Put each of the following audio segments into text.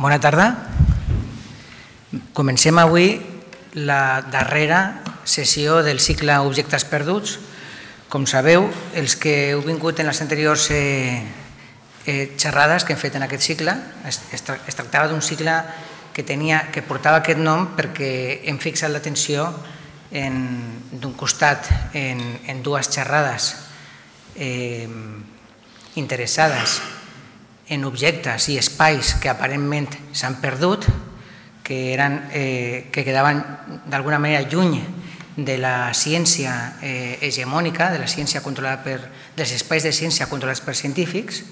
Bona tarda. Comencem avui la darrera sessió del cicle Objectes Perduts. Com sabeu, els que heu vingut en les anteriors eh, eh, xerrades que hem fet en aquest cicle, es, es, tractava d'un cicle que, tenia, que portava aquest nom perquè hem fixat l'atenció d'un costat en, en dues xerrades eh, interessades en objectes i espais que aparentment s'han perdut, que, eren, eh, que quedaven d'alguna manera lluny de la ciència eh, hegemònica, de la ciència controlada per, dels espais de ciència controlats per científics,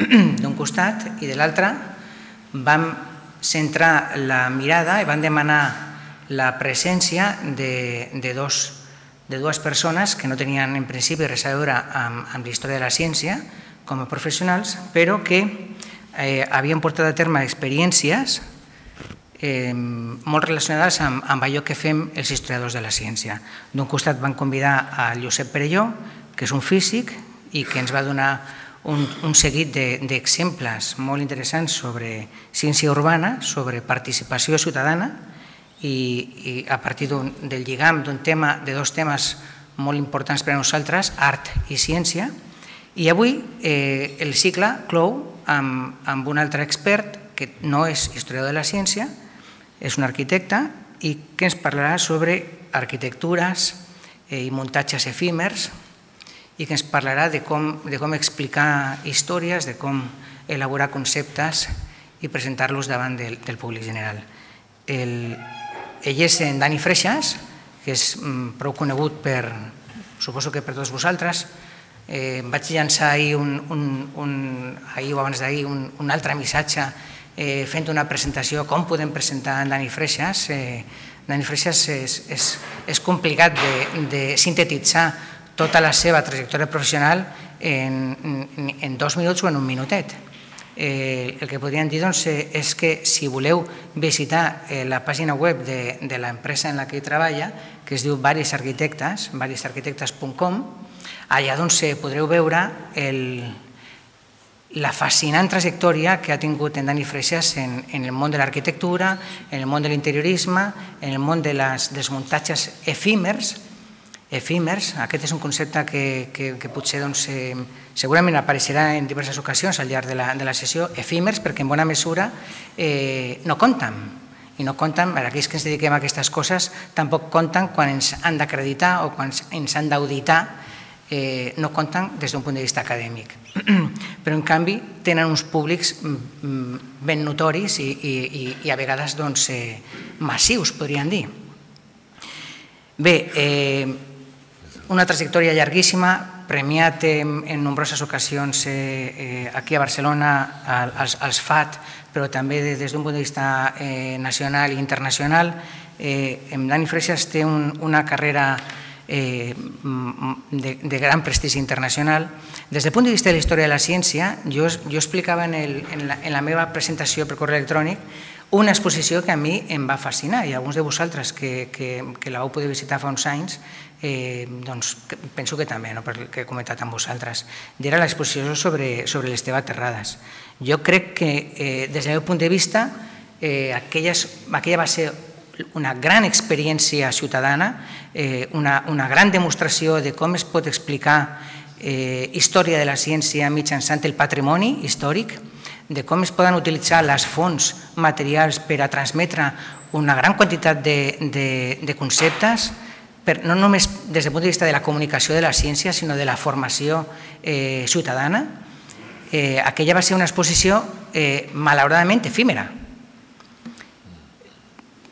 d'un costat, i de l'altre vam centrar la mirada i van demanar la presència de, de, dos, de dues persones que no tenien en principi res a veure amb, amb la història de la ciència com a professionals, però que eh, havien portat a terme experiències eh, molt relacionades amb, amb allò que fem els historiadors de la ciència. D'un costat van convidar a Josep Perelló, que és un físic i que ens va donar un, un seguit d'exemples de, molt interessants sobre ciència urbana, sobre participació ciutadana i, i a partir del lligam d'un tema, de dos temes molt importants per a nosaltres, art i ciència. I avui eh, el cicle clou amb, amb un altre expert que no és historiador de la ciència, és un arquitecte i que ens parlarà sobre arquitectures eh, i muntatges efímers i que ens parlarà de com, de com explicar històries, de com elaborar conceptes i presentar-los davant del, del públic general. El, ell és en Dani Freixas, que és mm, prou conegut per, suposo que per tots vosaltres, eh, vaig llançar ahir, un, un, un, ahir o abans d'ahir un, un altre missatge eh, fent una presentació, com podem presentar en Dani Freixas. Eh, Dani Freixas és, és, és complicat de, de sintetitzar tota la seva trajectòria professional en, en, en dos minuts o en un minutet. Eh, el que podríem dir doncs, és que si voleu visitar eh, la pàgina web de, de l'empresa en la que treballa, que es diu Varis Arquitectes, varisarquitectes.com, allà doncs, podreu veure el, la fascinant trajectòria que ha tingut en Dani Freixas en, en el món de l'arquitectura, en el món de l'interiorisme, en el món de les, dels muntatges efímers, efímers, aquest és un concepte que, que, que potser doncs, eh, segurament apareixerà en diverses ocasions al llarg de la, de la sessió, efímers perquè en bona mesura eh, no compten, i no compten, per aquells que ens dediquem a aquestes coses, tampoc compten quan ens han d'acreditar o quan ens han d'auditar, eh, no compten des d'un punt de vista acadèmic. però en canvi tenen uns públics mm, mm, ben notoris i, i, i a vegades doncs, eh, massius, podríem dir. Bé, eh, una trajectòria llarguíssima, premiat en, en nombroses ocasions eh, eh, aquí a Barcelona als, als FAT, però també des d'un punt de vista eh, nacional i internacional. Eh, en Dani Freixas té un, una carrera eh, de, de gran prestigi internacional. Des del punt de vista de la història de la ciència, jo, jo explicava en, el, en, la, en la meva presentació per correu electrònic una exposició que a mi em va fascinar i alguns de vosaltres que, que, que la vau poder visitar fa uns anys eh, doncs, penso que també, no, perquè he comentat amb vosaltres. I era l'exposició sobre, sobre l'Esteve Terrades. Jo crec que eh, des del meu punt de vista eh, aquelles, aquella va ser una gran experiència ciutadana, eh, una, una gran demostració de com es pot explicar eh, història de la ciència mitjançant el patrimoni històric, de com es poden utilitzar les fonts materials per a transmetre una gran quantitat de, de, de conceptes, per, no només des del punt de vista de la comunicació de la ciència, sinó de la formació eh, ciutadana. Eh, aquella va ser una exposició eh, malauradament efímera,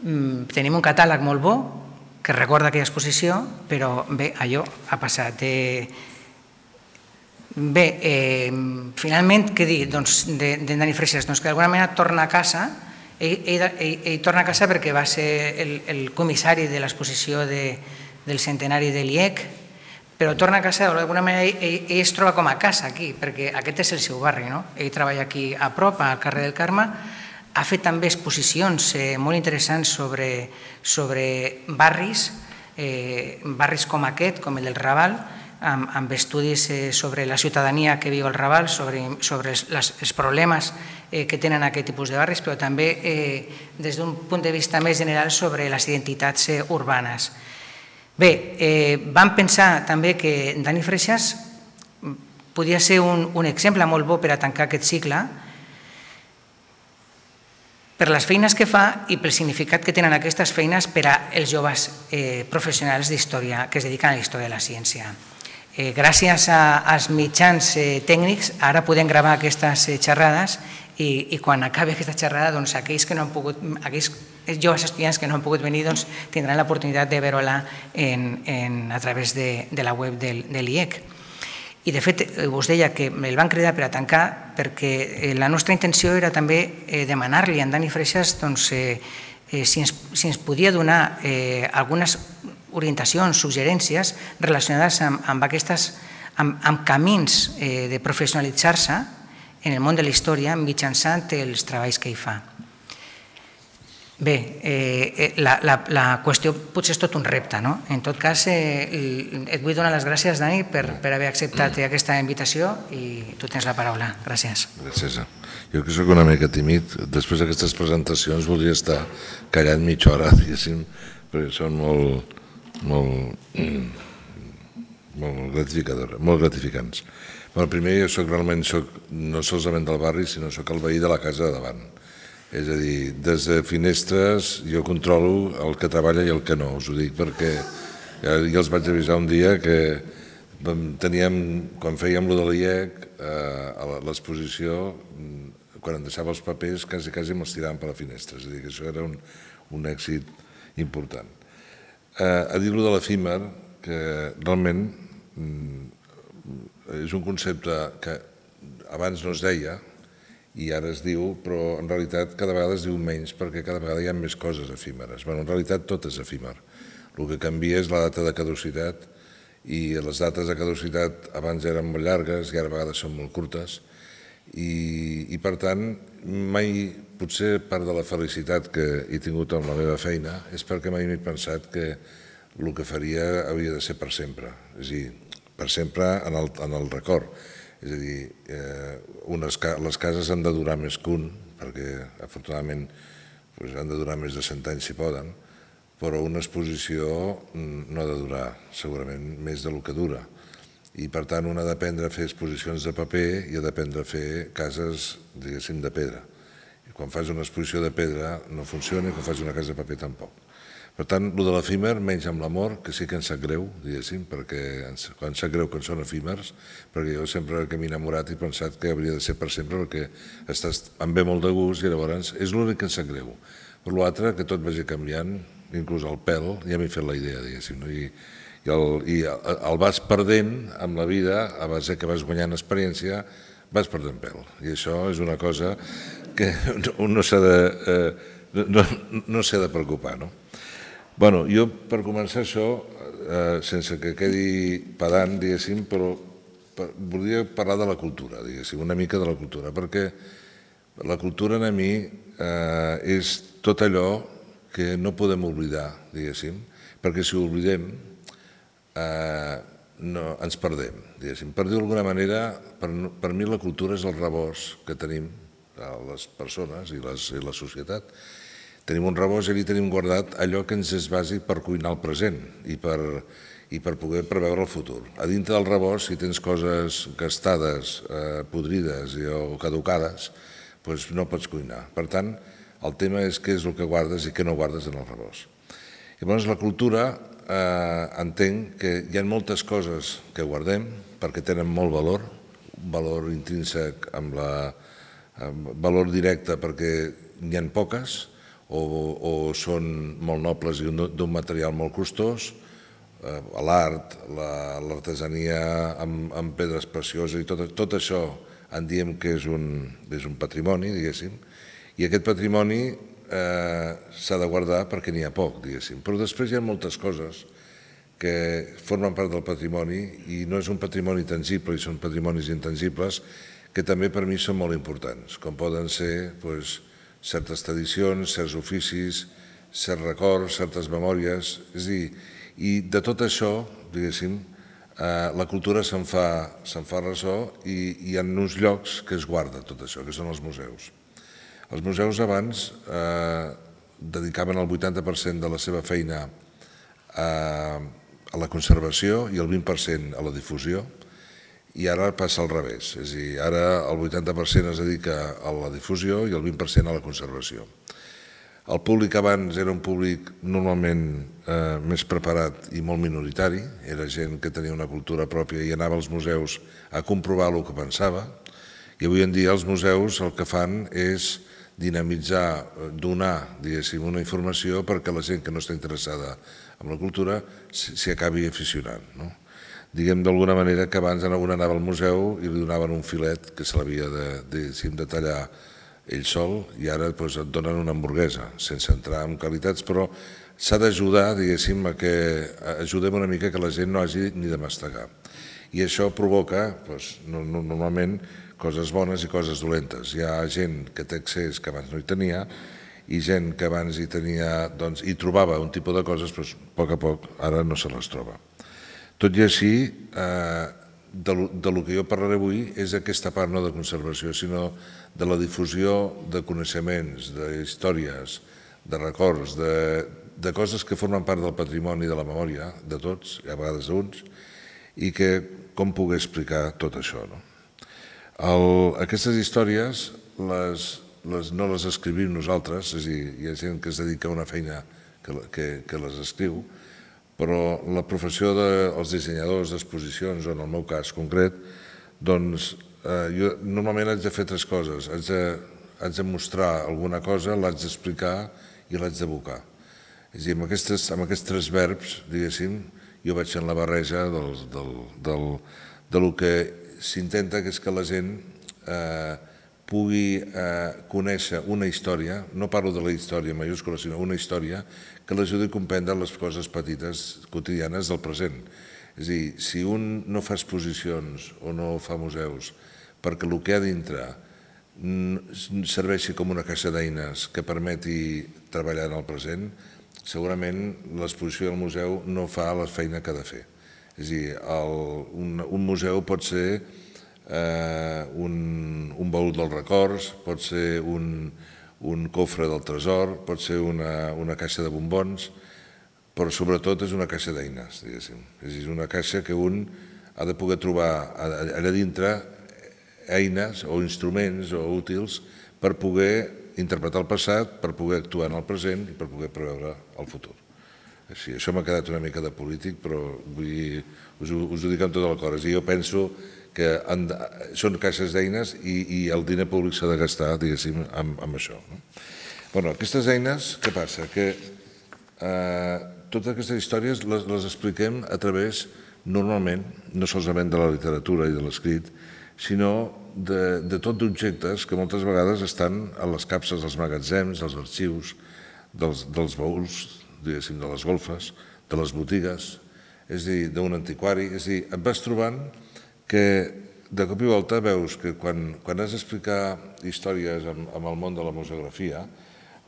tenim un catàleg molt bo que recorda aquella exposició, però bé, allò ha passat. Eh, bé, eh, finalment, què dir doncs, de, de Dani Freixas? Doncs que d'alguna manera torna a casa, ell, torna a casa perquè va ser el, el comissari de l'exposició de, del centenari de l'IEC, però torna a casa, d'alguna manera ell es troba com a casa aquí, perquè aquest és el seu barri, no? Ell treballa aquí a prop, al carrer del Carme, ha fet també exposicions eh, molt interessants sobre, sobre barris, eh, barris com aquest, com el del Raval, amb, amb estudis eh, sobre la ciutadania que viu al Raval, sobre, sobre els, les, els problemes eh, que tenen aquest tipus de barris, però també eh, des d'un punt de vista més general sobre les identitats eh, urbanes. Bé, eh, vam pensar també que Dani Freixas podia ser un, un exemple molt bo per a tancar aquest cicle, per les feines que fa i pel significat que tenen aquestes feines per a els joves eh, professionals d'història que es dediquen a la història de la ciència. Eh, gràcies a, als mitjans eh, tècnics ara podem gravar aquestes eh, xerrades i, i quan acabi aquesta xerrada doncs, aquells, que no han pogut, aquells joves estudiants que no han pogut venir doncs, tindran l'oportunitat de veure-la en, en, a través de, de la web del, de l'IEC. I de fet eh, us deia que el van cridar per a tancar perquè eh, la nostra intenció era també eh, demanar-li a en Dani Freixas doncs, si, ens, si podia donar eh, algunes orientacions, suggerències relacionades amb, aquestes, amb, amb camins eh, de professionalitzar-se en el món de la història mitjançant els treballs que hi fa. Bé, eh, eh, la, la, la qüestió potser és tot un repte, no? En tot cas, eh, et vull donar les gràcies, Dani, per, per haver acceptat aquesta invitació i tu tens la paraula. Gràcies. Gràcies. Jo que sóc una mica tímid, després d'aquestes presentacions voldria estar callat mitja hora, diguéssim, perquè són molt, molt, mm, molt gratificadores, molt gratificants. Bueno, primer, jo soc realment, soc, no solament del barri, sinó soc el veí de la casa de davant és a dir, des de finestres jo controlo el que treballa i el que no, us ho dic perquè ja, ja els vaig avisar un dia que teníem, quan fèiem lo de l'IEC, eh, l'exposició, mm, quan em deixava els papers, quasi, quasi me'ls tiraven per la finestra, és a dir, que això era un, un èxit important. Eh, a dir-lo de l'efímer, que realment mm, és un concepte que abans no es deia, i ara es diu, però en realitat cada vegada es diu menys perquè cada vegada hi ha més coses efímeres. Bueno, en realitat tot és efímer. El que canvia és la data de caducitat i les dates de caducitat abans eren molt llargues i ara a vegades són molt curtes i, i per tant mai, potser part de la felicitat que he tingut amb la meva feina és perquè mai m'he pensat que el que faria havia de ser per sempre, és a dir, per sempre en el, en el record és a dir, eh, unes, les cases han de durar més que un, perquè afortunadament doncs, han de durar més de 100 anys si poden, però una exposició mm, no ha de durar segurament més del que dura. I per tant un ha d'aprendre a fer exposicions de paper i ha d'aprendre a fer cases, diguéssim, de pedra. I quan fas una exposició de pedra no funciona i quan fas una casa de paper tampoc. Per tant, el de l'efímer, menys amb l'amor, que sí que ens sap greu, diguéssim, perquè ens, quan sap greu que són efímers, perquè jo sempre que m'he enamorat he pensat que hauria de ser per sempre perquè estàs, em ve molt de gust i llavors és l'únic que ens sap greu. Per l'altre, que tot vagi canviant, inclús el pèl, ja m'he fet la idea, diguéssim, no? I, i, el, i el vas perdent amb la vida, a base que vas guanyant experiència, vas perdent pèl. I això és una cosa que un no s'ha de, eh, no, no s'ha de preocupar, no? Bueno, jo per començar això, eh, sense que quedi pedant, diguéssim, però per, volia parlar de la cultura, diguéssim, una mica de la cultura, perquè la cultura en a mi eh, és tot allò que no podem oblidar, diguéssim, perquè si ho oblidem eh, no, ens perdem, diguéssim. Per dir d'alguna manera, per, per mi la cultura és el rebost que tenim les persones i, les, i la societat, Tenim un rebost i allà tenim guardat allò que ens és bàsic per cuinar el present i per, i per poder preveure el futur. A dintre del rebost, si tens coses gastades, eh, podrides o caducades, doncs no pots cuinar. Per tant, el tema és què és el que guardes i què no guardes en el rebost. Llavors, la cultura, eh, entenc que hi ha moltes coses que guardem perquè tenen molt valor, valor intrínsec amb la amb valor directe perquè n'hi ha poques, o, o són molt nobles i d'un material molt costós, eh, l'art, l'artesania la, amb, amb pedres precioses i tot, tot això en diem que és un, és un patrimoni, diguéssim, i aquest patrimoni eh, s'ha de guardar perquè n'hi ha poc, diguéssim. Però després hi ha moltes coses que formen part del patrimoni i no és un patrimoni tangible, i són patrimonis intangibles que també per mi són molt importants, com poden ser doncs, certes tradicions, certs oficis, certs records, certes memòries, és a dir, i de tot això, diguéssim, eh, la cultura se'n fa, se fa ressò i, hi ha uns llocs que es guarda tot això, que són els museus. Els museus abans eh, dedicaven el 80% de la seva feina a, a la conservació i el 20% a la difusió, i ara passa al revés, és a dir, ara el 80% es dedica a la difusió i el 20% a la conservació. El públic abans era un públic normalment eh, més preparat i molt minoritari, era gent que tenia una cultura pròpia i anava als museus a comprovar el que pensava, i avui en dia els museus el que fan és dinamitzar, donar, diguéssim, una informació perquè la gent que no està interessada en la cultura s'hi acabi aficionant. No? Diguem d'alguna manera que abans un anava al museu i li donaven un filet que se l'havia de, de, de tallar ell sol i ara doncs, et donen una hamburguesa, sense entrar en qualitats, però s'ha d'ajudar, diguéssim, a que ajudem una mica que la gent no hagi ni de mastegar. I això provoca, doncs, normalment, coses bones i coses dolentes. Hi ha gent que té accés que abans no hi tenia i gent que abans hi tenia, doncs, hi trobava un tipus de coses, però a poc a poc ara no se les troba. Tot i així, eh, de lo, de lo que jo parlaré avui és aquesta part no de conservació, sinó de la difusió de coneixements, de històries, de records, de, de coses que formen part del patrimoni de la memòria de tots, a vegades d'uns, i que com poder explicar tot això. No? Aquestes històries les, les, no les escrivim nosaltres, és a dir, hi ha gent que es dedica a una feina que, que, que les escriu, però la professió dels dissenyadors d'exposicions, o en el meu cas concret, doncs eh, jo normalment haig de fer tres coses. Haig de, mostrar alguna cosa, l'haig d'explicar i l'haig d'evocar. És a dir, amb, aquestes, aquests tres verbs, diguéssim, jo vaig fent la barreja del, del, del, que s'intenta, que és que la gent eh, pugui eh, conèixer una història, no parlo de la història majúscula, sinó una història que l'ajudi a comprendre les coses petites quotidianes del present. És a dir, si un no fa exposicions o no fa museus perquè el que ha dintre serveixi com una caixa d'eines que permeti treballar en el present, segurament l'exposició del museu no fa la feina que ha de fer. És a dir, el, un, un museu pot ser eh, un, un baúl dels records, pot ser un, un cofre del tresor, pot ser una, una caixa de bombons, però sobretot és una caixa d'eines, diguéssim. És dir, una caixa que un ha de poder trobar allà dintre eines o instruments o útils per poder interpretar el passat, per poder actuar en el present i per poder preveure el futur. Així, això m'ha quedat una mica de polític, però vull, us, ho, us ho dic amb tot el cor. Dir, jo penso que han, són caixes d'eines i, i el diner públic s'ha de gastar, diguéssim, amb, amb això. No? Bueno, aquestes eines, què passa? Que eh, totes aquestes històries les, les expliquem a través, normalment, no solament de la literatura i de l'escrit, sinó de, de tot d'objectes que moltes vegades estan a les capses dels magatzems, dels arxius, dels, dels baúls, diguéssim, de les golfes, de les botigues, és a dir, d'un antiquari, és a dir, et vas trobant que de cop i volta veus que quan, quan has d'explicar històries amb, amb el món de la museografia,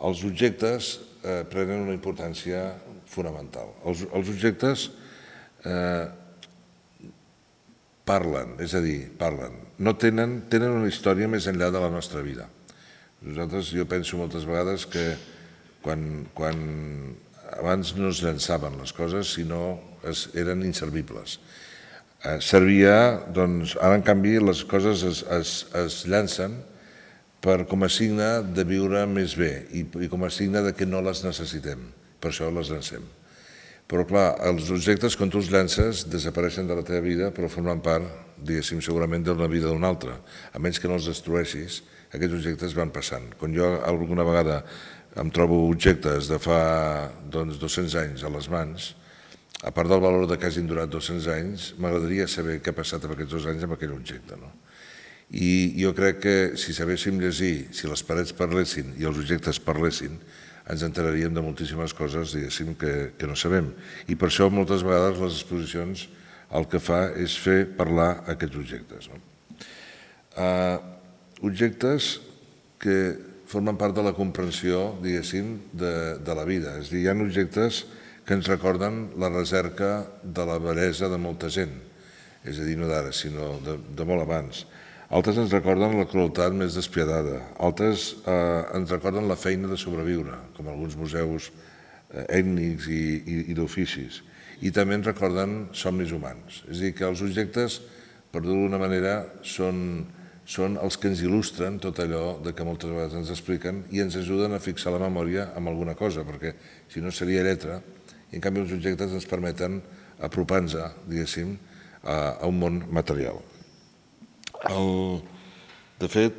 els objectes eh, prenen una importància fonamental. Els, els objectes eh, parlen, és a dir, parlen. No tenen, tenen una història més enllà de la nostra vida. Nosaltres, jo penso moltes vegades que quan, quan abans no es llançaven les coses, sinó es, eren inservibles eh, servia, doncs, ara en canvi les coses es, es, es llancen per com a signe de viure més bé i, i com a signe de que no les necessitem, per això les llancem. Però clar, els objectes quan tu els llances desapareixen de la teva vida però formen part, diguéssim, segurament d'una vida d'una altra. A menys que no els destrueixis, aquests objectes van passant. Quan jo alguna vegada em trobo objectes de fa doncs, 200 anys a les mans, a part del valor de que hagin durat 200 anys, m'agradaria saber què ha passat amb aquests dos anys amb aquell objecte. No? I jo crec que si sabéssim llegir, si les parets parlessin i els objectes parlessin, ens enteraríem de moltíssimes coses, diguéssim, que, que no sabem. I per això moltes vegades les exposicions el que fa és fer parlar aquests objectes. No? Uh, objectes que formen part de la comprensió, diguéssim, de, de la vida. És a dir, hi ha objectes que ens recorden la recerca de la bellesa de molta gent. és a dir, no d'ara, sinó de, de molt abans. Altres ens recorden la crueltat més despiadada, altres eh, ens recorden la feina de sobreviure, com alguns museus eh, ètnics i, i, i d'oficis, i també ens recorden somnis humans. És a dir, que els objectes, per dir-ho d'una manera, són, són els que ens il·lustren tot allò de que moltes vegades ens expliquen i ens ajuden a fixar la memòria amb alguna cosa, perquè si no seria lletra, i en canvi els objectes ens permeten apropar-nos, diguéssim, a, a un món material. El, de fet,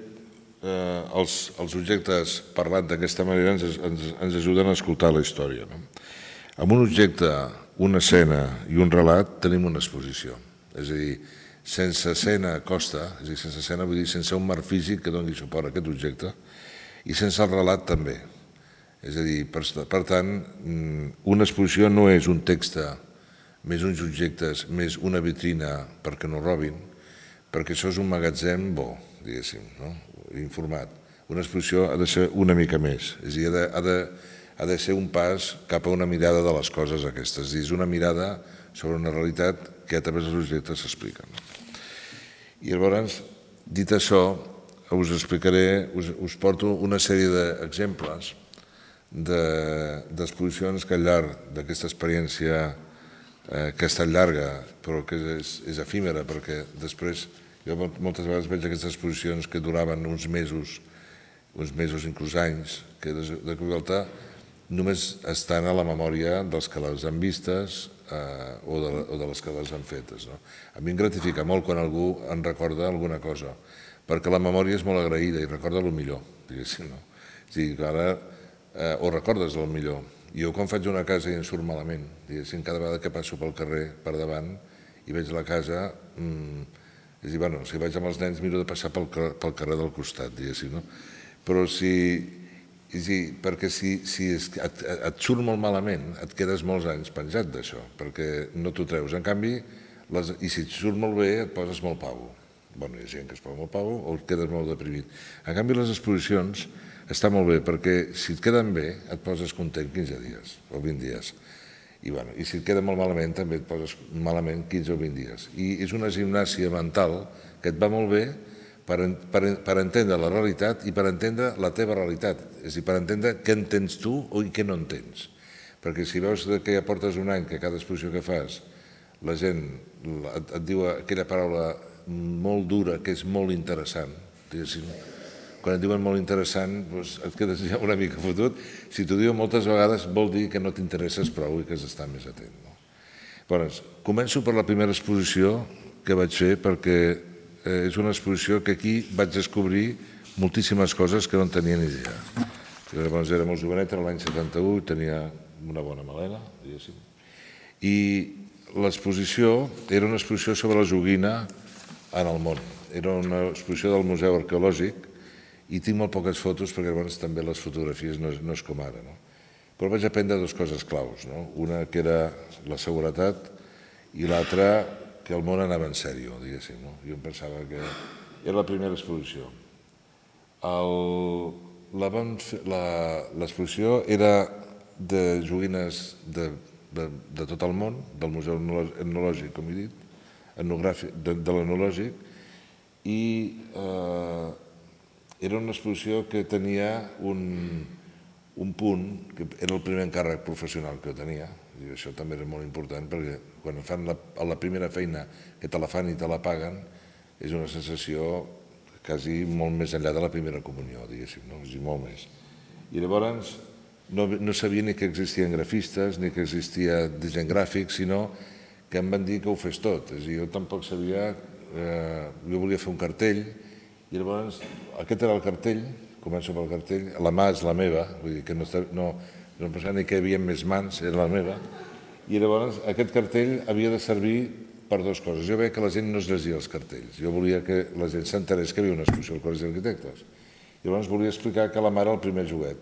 eh, els, els objectes parlant d'aquesta manera ens, ens, ens ajuden a escoltar la història. No? Amb un objecte, una escena i un relat tenim una exposició. És a dir, sense escena costa, és a dir, sense escena vull dir sense un marc físic que doni suport a aquest objecte, i sense el relat també. És a dir, per, per tant, mm, una exposició no és un text més uns objectes, més una vitrina perquè no robin, perquè això és un magatzem bo, diguéssim, no? informat. Una exposició ha de ser una mica més, és a dir, ha de, ha de, ha de ser un pas cap a una mirada de les coses aquestes, és, dir, és una mirada sobre una realitat que a través dels objectes s'explica. I llavors, dit això, us explicaré, us, us porto una sèrie d'exemples d'exposicions de, que al llarg d'aquesta experiència eh, que ha estat llarga, però que és, és efímera, perquè després jo moltes vegades veig aquestes exposicions que duraven uns mesos, uns mesos, inclús anys, que de, de volta només estan a la memòria dels que les han vistes eh, o, de, o de les que les han fetes. No? A mi em gratifica molt quan algú en recorda alguna cosa, perquè la memòria és molt agraïda i recorda el millor, diguéssim. No? Dir, que ara eh, o recordes el millor, jo quan faig una casa i em surt malament, diguéssim, cada vegada que passo pel carrer per davant i veig la casa, mmm, és dir, bueno, si vaig amb els nens miro de passar pel, pel carrer del costat, diguéssim, no? Però si, és dir, perquè si, si es, et, et surt molt malament, et quedes molts anys penjat d'això, perquè no t'ho treus. En canvi, les, i si et surt molt bé, et poses molt pau. Bueno, hi ha gent que es posa molt pau o et quedes molt deprimit. En canvi, les exposicions, està molt bé, perquè si et queden bé et poses content 15 dies o 20 dies. I, bueno, I si et queda molt malament també et poses malament 15 o 20 dies. I és una gimnàsia mental que et va molt bé per, per, per entendre la realitat i per entendre la teva realitat. És a dir, per entendre què entens tu o què no entens. Perquè si veus que ja portes un any que cada exposició que fas la gent et, et diu aquella paraula molt dura que és molt interessant, diguéssim, quan et diuen molt interessant doncs et quedes ja una mica fotut. Si t'ho diuen moltes vegades vol dir que no t'interesses prou i que has d'estar més atent. No? Llavors, començo per la primera exposició que vaig fer perquè eh, és una exposició que aquí vaig descobrir moltíssimes coses que no en tenia ni idea. Jo llavors era molt jovenet, era l'any 71, tenia una bona melena, diguéssim. I l'exposició era una exposició sobre la joguina en el món. Era una exposició del Museu Arqueològic i tinc molt poques fotos perquè llavors també les fotografies no és, no és com ara. No? Però vaig aprendre dues coses claus. No? Una que era la seguretat i l'altra que el món anava en sèrio, diguéssim. No? Jo em pensava que era la primera exposició. L'exposició era de joguines de, de, de tot el món, del Museu Etnològic, com he dit, etnogràfic, de, de l'etnològic, i eh, era una exposició que tenia un, un punt, que era el primer encàrrec professional que jo tenia, i això també era molt important perquè quan fan la, la primera feina que te la fan i te la paguen és una sensació quasi molt més enllà de la primera comunió, diguéssim, no? és molt més. I llavors no, no sabia ni que existien grafistes ni que existia disseny gràfic, sinó que em van dir que ho fes tot. És a dir, jo tampoc sabia, eh, jo volia fer un cartell, i llavors, aquest era el cartell, començo pel cartell, la mà és la meva, vull dir que no, no, no pensava ni que hi havia més mans, era la meva, i llavors aquest cartell havia de servir per dues coses. Jo veia que la gent no es llegia els cartells, jo volia que la gent s'enterés que havia una exposició al Col·legi d'Arquitectes. Llavors volia explicar que la mà era el primer juguet,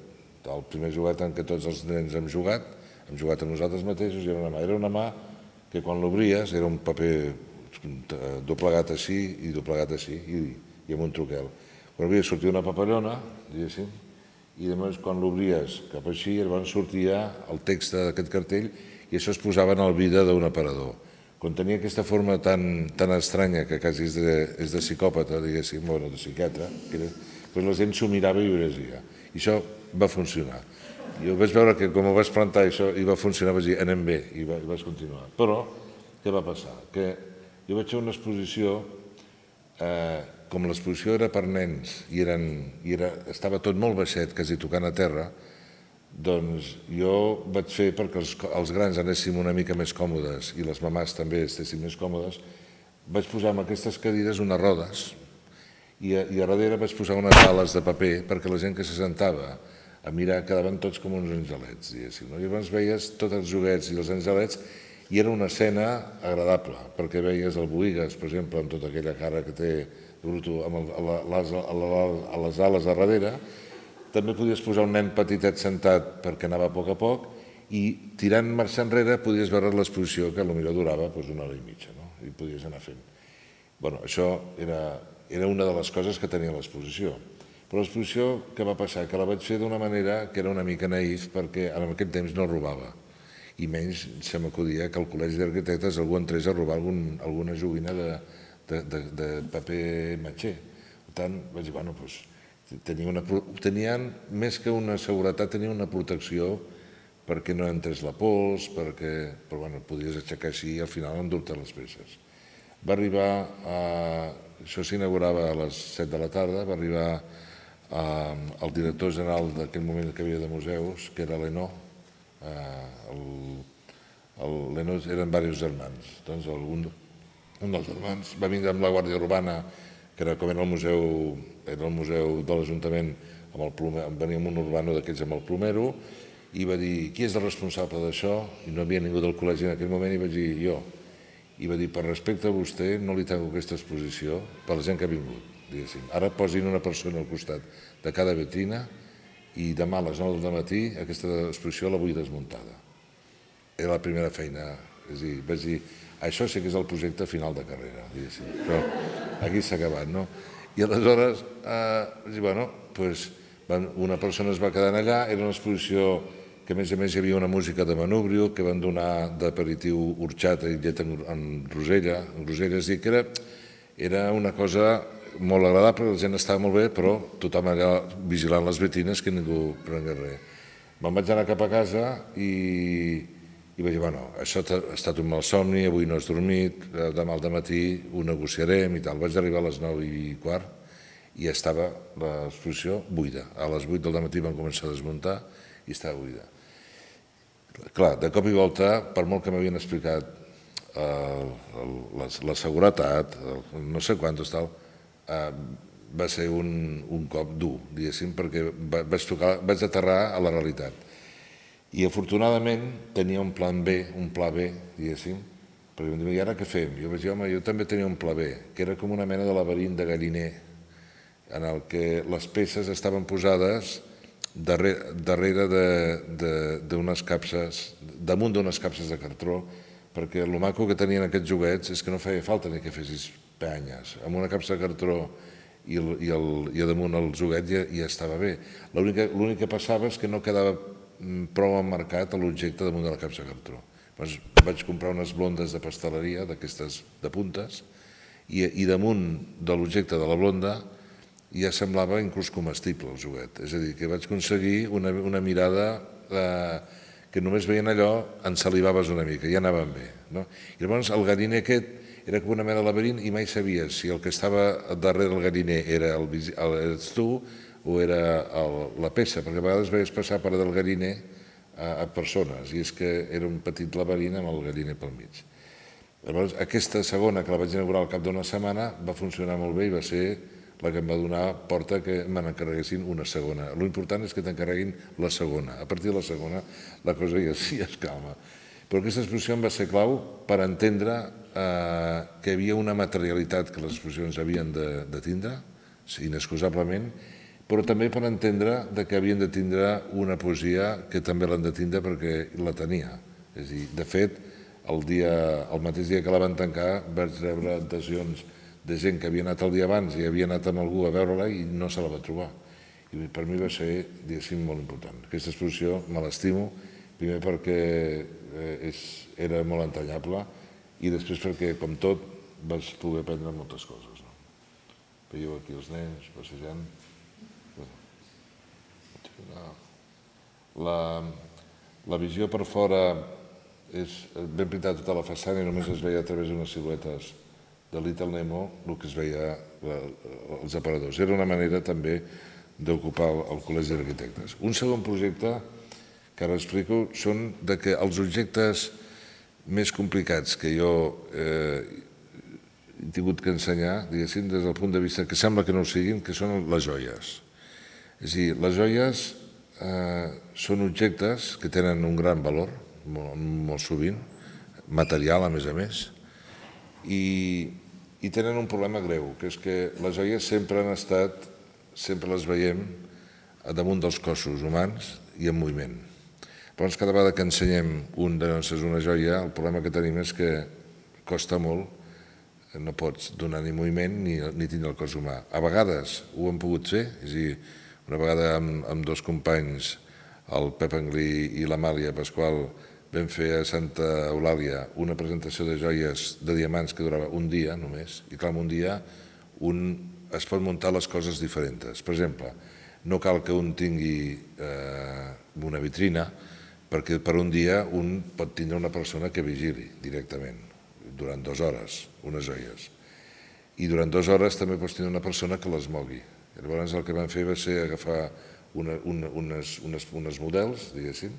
el primer juguet en què tots els nens hem jugat, hem jugat amb nosaltres mateixos, i era una mà. Era una mà que quan l'obries era un paper eh, doblegat així i doblegat així, i i amb un truquel. Quan havia sortit una papallona, diguéssim, i llavors quan l'obries cap així, llavors sortia el text d'aquest cartell i això es posava en el vida d'un aparador. quan tenia aquesta forma tan, tan estranya que quasi és de, és de psicòpata, diguéssim, bueno, de psiquiatre, que era, doncs la gent s'ho mirava i ho regia. I això va funcionar. Jo vaig veure que com ho vas plantar això i va funcionar, vaig dir, anem bé, i, va, i vas continuar. Però, què va passar? Que jo vaig fer una exposició, eh, com l'exposició era per nens i, eren, i era, estava tot molt baixet, quasi tocant a terra, doncs jo vaig fer perquè els, els grans anéssim una mica més còmodes i les mamàs també estessin més còmodes, vaig posar amb aquestes cadires unes rodes i a, i a darrere vaig posar unes ales de paper perquè la gent que se sentava a mirar quedaven tots com uns angelets, diguéssim. No? I llavors veies tots els joguets i els angelets i era una escena agradable, perquè veies el Boigues, per exemple, amb tota aquella cara que té bruto, amb el, a, les, a les ales a darrere, també podies posar un nen petitet sentat perquè anava a poc a poc i tirant marxa enrere podies veure l'exposició que potser durava doncs, una hora i mitja no? i podies anar fent. Bueno, això era, era una de les coses que tenia l'exposició. Però l'exposició que va passar? Que la vaig fer d'una manera que era una mica naïf perquè en aquest temps no robava i menys se m'acudia que al Col·legi d'Arquitectes algú entrés a robar algun, alguna joguina de, de, de, de paper matxer. Per tant, vaig dir, bueno, doncs, Tenia una, tenien, més que una seguretat, tenien una protecció perquè no entrés la pols, perquè però, bueno, podies aixecar així i al final endur-te les peces. Va arribar, a, això s'inaugurava a les 7 de la tarda, va arribar a, el director general d'aquell moment que havia de museus, que era l'Enó, eh, l'Enó eren diversos germans, doncs algun, un dels germans va vindre amb la Guàrdia Urbana que era com era el museu, era el museu de l'Ajuntament, amb el plomer, venia amb un urbano d'aquells amb el plomero, i va dir, qui és el responsable d'això? I no havia ningú del col·legi en aquell moment, i vaig dir, jo. I va dir, per respecte a vostè, no li tanco aquesta exposició per la gent que ha vingut, diguéssim. Ara posin una persona al costat de cada vetrina i demà a les 9 del matí aquesta exposició la vull desmuntada. Era la primera feina. És dir, vaig dir, això sí que és el projecte final de carrera, diguéssim. Però aquí s'ha acabat, no? I aleshores, eh, bueno, pues, una persona es va quedar allà, era una exposició que a més a més hi havia una música de manubrio que van donar d'aperitiu orxata i llet en, en rosella, en rosella, és que era, era una cosa molt agradable, la gent estava molt bé, però tothom allà vigilant les vetines que ningú prengués res. Me'n vaig anar cap a casa i, i vaig dir, bueno, això ha estat un mal somni, avui no has dormit, eh, demà al matí ho negociarem i tal. Vaig arribar a les 9 i quart i estava l'exposició buida. A les 8 del matí van començar a desmuntar i estava buida. Clar, de cop i volta, per molt que m'havien explicat eh, la, seguretat, no sé quantos tal, eh, va ser un, un cop dur, diguéssim, perquè vaig, tocar, vaig aterrar a la realitat i afortunadament tenia un plan B, un pla B, diguéssim, perquè em diuen, i ara què fem? Jo vaig dir, home, jo també tenia un pla B, que era com una mena de laberint de galliner, en el que les peces estaven posades darrere, d'unes capses, damunt d'unes capses de cartró, perquè el maco que tenien aquests joguets és que no feia falta ni que fessis peanyes. Amb una capsa de cartró i, el, i, el, i damunt el joguet ja, ja estava bé. L'únic que passava és que no quedava prou emmarcat a l'objecte damunt de la capsa de cartró. Llavors vaig comprar unes blondes de pasteleria, d'aquestes de puntes, i, i damunt de l'objecte de la blonda ja semblava inclús comestible el joguet. És a dir, que vaig aconseguir una, una mirada eh, que només veient allò ensalivaves una mica, ja anaven bé. No? I llavors el galliner aquest era com una mena de laberint i mai sabies si el que estava darrere del galliner era el, el, eres tu o era el, la peça, perquè a vegades veies passar per del galliner a, a persones, i és que era un petit laberint amb el galliner pel mig. Llavors, aquesta segona, que la vaig inaugurar al cap d'una setmana, va funcionar molt bé i va ser la que em va donar porta que me n'encarreguessin una segona. Lo important és que t'encarreguin la segona. A partir de la segona, la cosa ja sí es calma. Però aquesta exposició em va ser clau per entendre eh, que hi havia una materialitat que les exposicions havien de, de tindre, inexcusablement, però també per entendre de que havien de tindre una poesia que també l'han de tindre perquè la tenia. És dir, de fet, el, dia, el mateix dia que la van tancar vaig rebre adhesions de gent que havia anat el dia abans i havia anat amb algú a veure-la i no se la va trobar. I per mi va ser, diguéssim, molt important. Aquesta exposició me l'estimo, primer perquè eh, és, era molt entanyable i després perquè, com tot, vas poder aprendre moltes coses. No? Veieu aquí els nens passejant. La, la visió per fora és ben pintada tota la façana i només es veia a través d'unes siluetes de Little Nemo el que es veia els aparadors. Era una manera també d'ocupar el Col·legi d'Arquitectes. Un segon projecte que ara explico són de que els objectes més complicats que jo eh, he tingut que ensenyar, diguéssim, des del punt de vista que sembla que no ho siguin, que són les joies. És a dir, les joies eh, són objectes que tenen un gran valor, molt, molt sovint, material a més a més, i, i tenen un problema greu, que és que les joies sempre han estat, sempre les veiem damunt dels cossos humans i en moviment. Llavors, cada vegada que ensenyem un de nosaltres una joia, el problema que tenim és que costa molt, no pots donar ni moviment ni, ni tindre el cos humà. A vegades ho hem pogut fer, és a dir, una vegada amb, amb dos companys, el Pep Anglí i l'Amàlia Pasqual, vam fer a Santa Eulàlia una presentació de joies de diamants que durava un dia només, i clar, un dia un es pot muntar les coses diferents. Per exemple, no cal que un tingui eh, una vitrina, perquè per un dia un pot tindre una persona que vigili directament, durant dues hores, unes joies. I durant dues hores també pots tindre una persona que les mogui. Llavors el que vam fer va ser agafar una, una, unes, unes, unes models, diguéssim,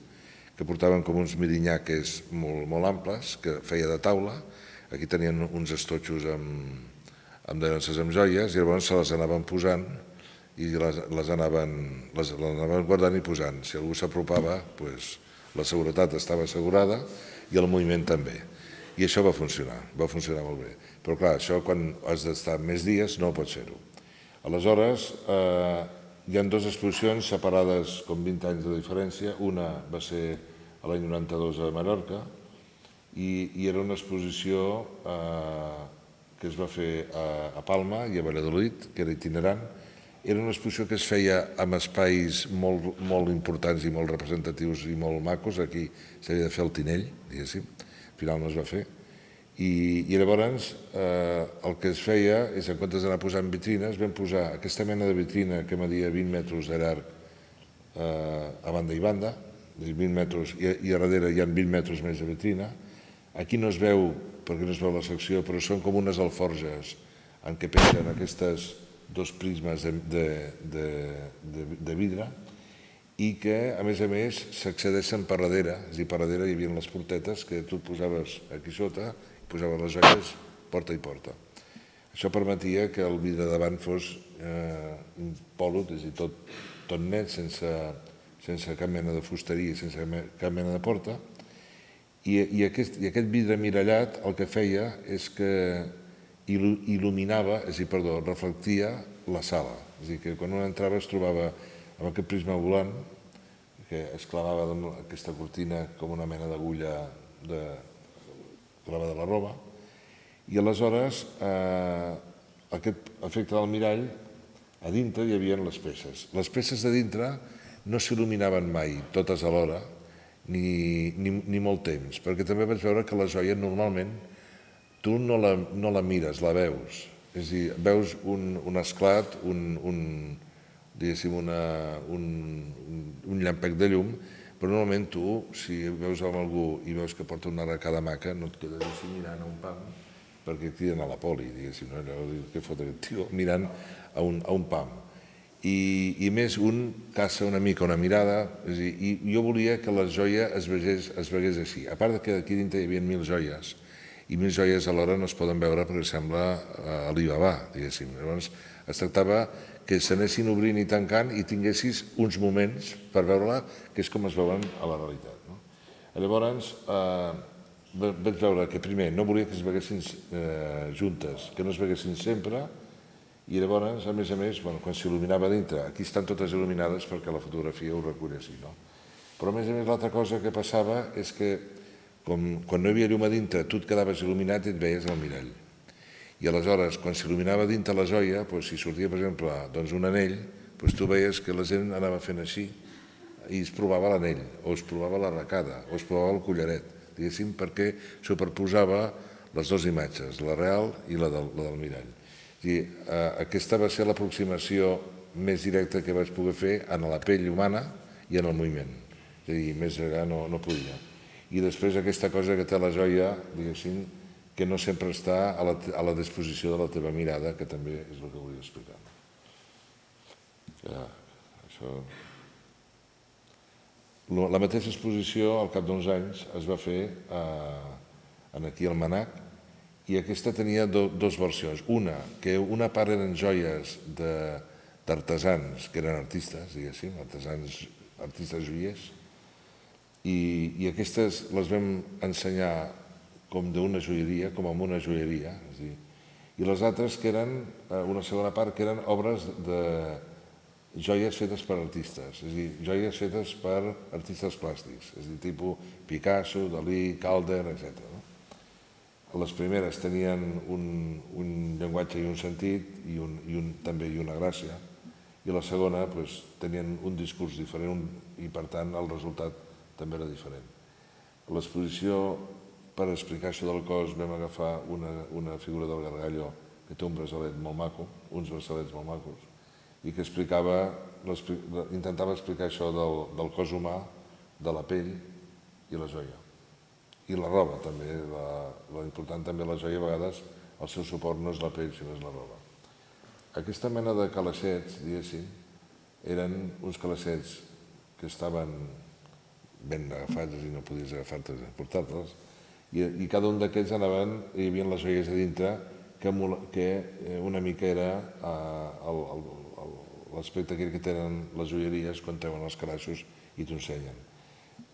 que portaven com uns mirinyaques molt, molt amples, que feia de taula, aquí tenien uns estotxos amb, amb denses amb joies, i llavors se les anaven posant i les, les, anaven, les, les anaven guardant i posant. Si algú s'apropava, pues, la seguretat estava assegurada i el moviment també. I això va funcionar, va funcionar molt bé. Però clar, això quan has d'estar més dies no pots fer-ho. Aleshores, eh, hi ha dues exposicions separades com 20 anys de diferència. Una va ser l'any 92 a Mallorca i, i era una exposició eh, que es va fer a, a Palma i a Valladolid, que era itinerant. Era una exposició que es feia amb espais molt, molt importants i molt representatius i molt macos. Aquí s'havia de fer el Tinell, diguéssim. Al final no es va fer i, i llavors eh, el que es feia és, en comptes d'anar posant vitrines, vam posar aquesta mena de vitrina que media 20 metres de llarg eh, a banda i banda, 20 metres, i, i a darrere hi ha 20 metres més de vitrina. Aquí no es veu, perquè no es veu la secció, però són com unes alforges en què pengen aquestes dos prismes de, de, de, de, de vidre i que, a més a més, s'accedeixen per darrere, és a dir, per darrere hi havia les portetes que tu posaves aquí sota posava les joies porta i porta. Això permetia que el vidre davant fos eh, pòlut, és a dir, tot, tot net, sense, sense cap mena de fusteria, sense cap mena de porta, i, i, aquest, i aquest vidre mirallat el que feia és que il·luminava, és a dir, perdó, reflectia la sala. És a dir, que quan un entrava es trobava amb aquest prisma volant que es clavava aquesta cortina com una mena d'agulla de, clava de la roba, i aleshores eh, aquest efecte del mirall, a dintre hi havia les peces. Les peces de dintre no s'il·luminaven mai totes alhora, ni, ni, ni molt temps, perquè també vaig veure que la joia normalment tu no la, no la mires, la veus. És a dir, veus un, un esclat, un, un, una, un, un llampec de llum, però normalment tu, si veus amb algú i veus que porta una arracada maca, no et quedes així mirant a un pam, perquè et criden a la poli, diguéssim, no? allò, què fot aquest tio, mirant a un, a un pam. I, I més, un caça una mica una mirada, és dir, i jo volia que la joia es vegés, es vegués així. A part que aquí dintre hi havia mil joies, i mil joies alhora no es poden veure perquè sembla eh, Alibaba, diguéssim. Llavors, es tractava que s'anessin obrint i tancant i tinguessis uns moments per veure-la, que és com es veuen a la realitat. No? Llavors, eh, vaig veure que primer no volia que es veguessin eh, juntes, que no es veguessin sempre, i llavors, a més a més, bueno, quan s'il·luminava dintre, aquí estan totes il·luminades perquè la fotografia ho recull així, no? Però a més a més l'altra cosa que passava és que com, quan no hi havia llum a dintre, tu et quedaves il·luminat i et veies al mirall. I aleshores, quan s'il·luminava dintre la joia, doncs, si sortia, per exemple, doncs, un anell, doncs, tu veies que la gent anava fent així i es provava l'anell, o es provava la racada, o es provava el collaret, diguéssim, perquè superposava les dues imatges, la real i la del, la del mirall. I, eh, aquesta va ser l'aproximació més directa que vaig poder fer en la pell humana i en el moviment. És a dir, més allà no, no podia. I després aquesta cosa que té la joia, diguéssim, que no sempre està a la, a la disposició de la teva mirada, que també és el que volia explicar. Ja, això... La mateixa exposició, al cap d'uns anys, es va fer eh, en aquí al Manac, i aquesta tenia do, dos versions. Una, que una part eren joies d'artesans, que eren artistes, diguéssim, artesans, artistes joiers, i, i aquestes les vam ensenyar com d'una joieria, com amb una joieria, és dir, i les altres que eren, eh, una segona part, que eren obres de joies fetes per artistes, és a dir, joies fetes per artistes plàstics, és a dir, tipus Picasso, Dalí, Calder, etc. Les primeres tenien un, un llenguatge i un sentit i, un, i un, també i una gràcia, i la segona pues, tenien un discurs diferent i per tant el resultat també era diferent. L'exposició per explicar això del cos vam agafar una, una figura del Gargallo que té un braçalet molt maco, uns braçalets molt macos, i que explicava, intentava explicar això del, del cos humà, de la pell i la joia i la roba també, la, la important també la joia a vegades el seu suport no és la pell sinó és la roba. Aquesta mena de calaixets, diguéssim, eren uns calaixets que estaven ben agafats i no podies agafar-te'ls i portar-te'ls i, i cada un d'aquests anaven, hi havia les joies a dintre que, que eh, una mica era eh, l'aspecte que tenen les joieries quan treuen els calaixos i t'ho ensenyen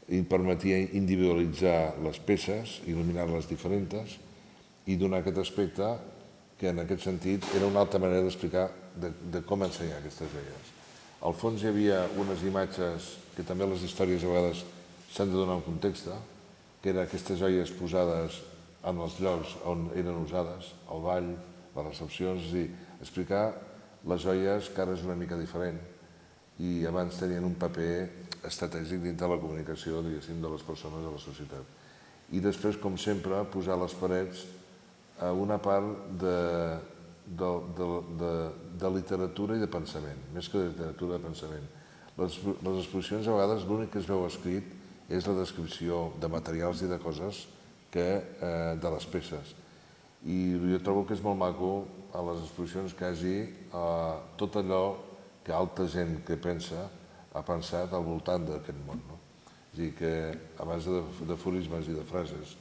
i permetia individualitzar les peces, il·luminar-les diferents i donar aquest aspecte que en aquest sentit era una altra manera d'explicar de, de com ensenyar aquestes joies. Al fons hi havia unes imatges que també les històries a vegades s'han de donar un context, que eren aquestes joies posades en els llocs on eren usades, al ball, les recepcions, és a dir, explicar les joies que ara és una mica diferent i abans tenien un paper estratègic dintre de la comunicació, diguéssim, de les persones de la societat. I després, com sempre, posar les parets a una part de, de, de, de, de literatura i de pensament, més que de literatura de pensament. Les, les exposicions, a vegades, l'únic que es veu escrit és la descripció de materials i de coses que, eh, de les peces. I jo trobo que és molt maco a les exposicions hagi eh, tot allò que altra gent que pensa ha pensat al voltant d'aquest món. No? És a dir, que abans de, de forismes i de frases,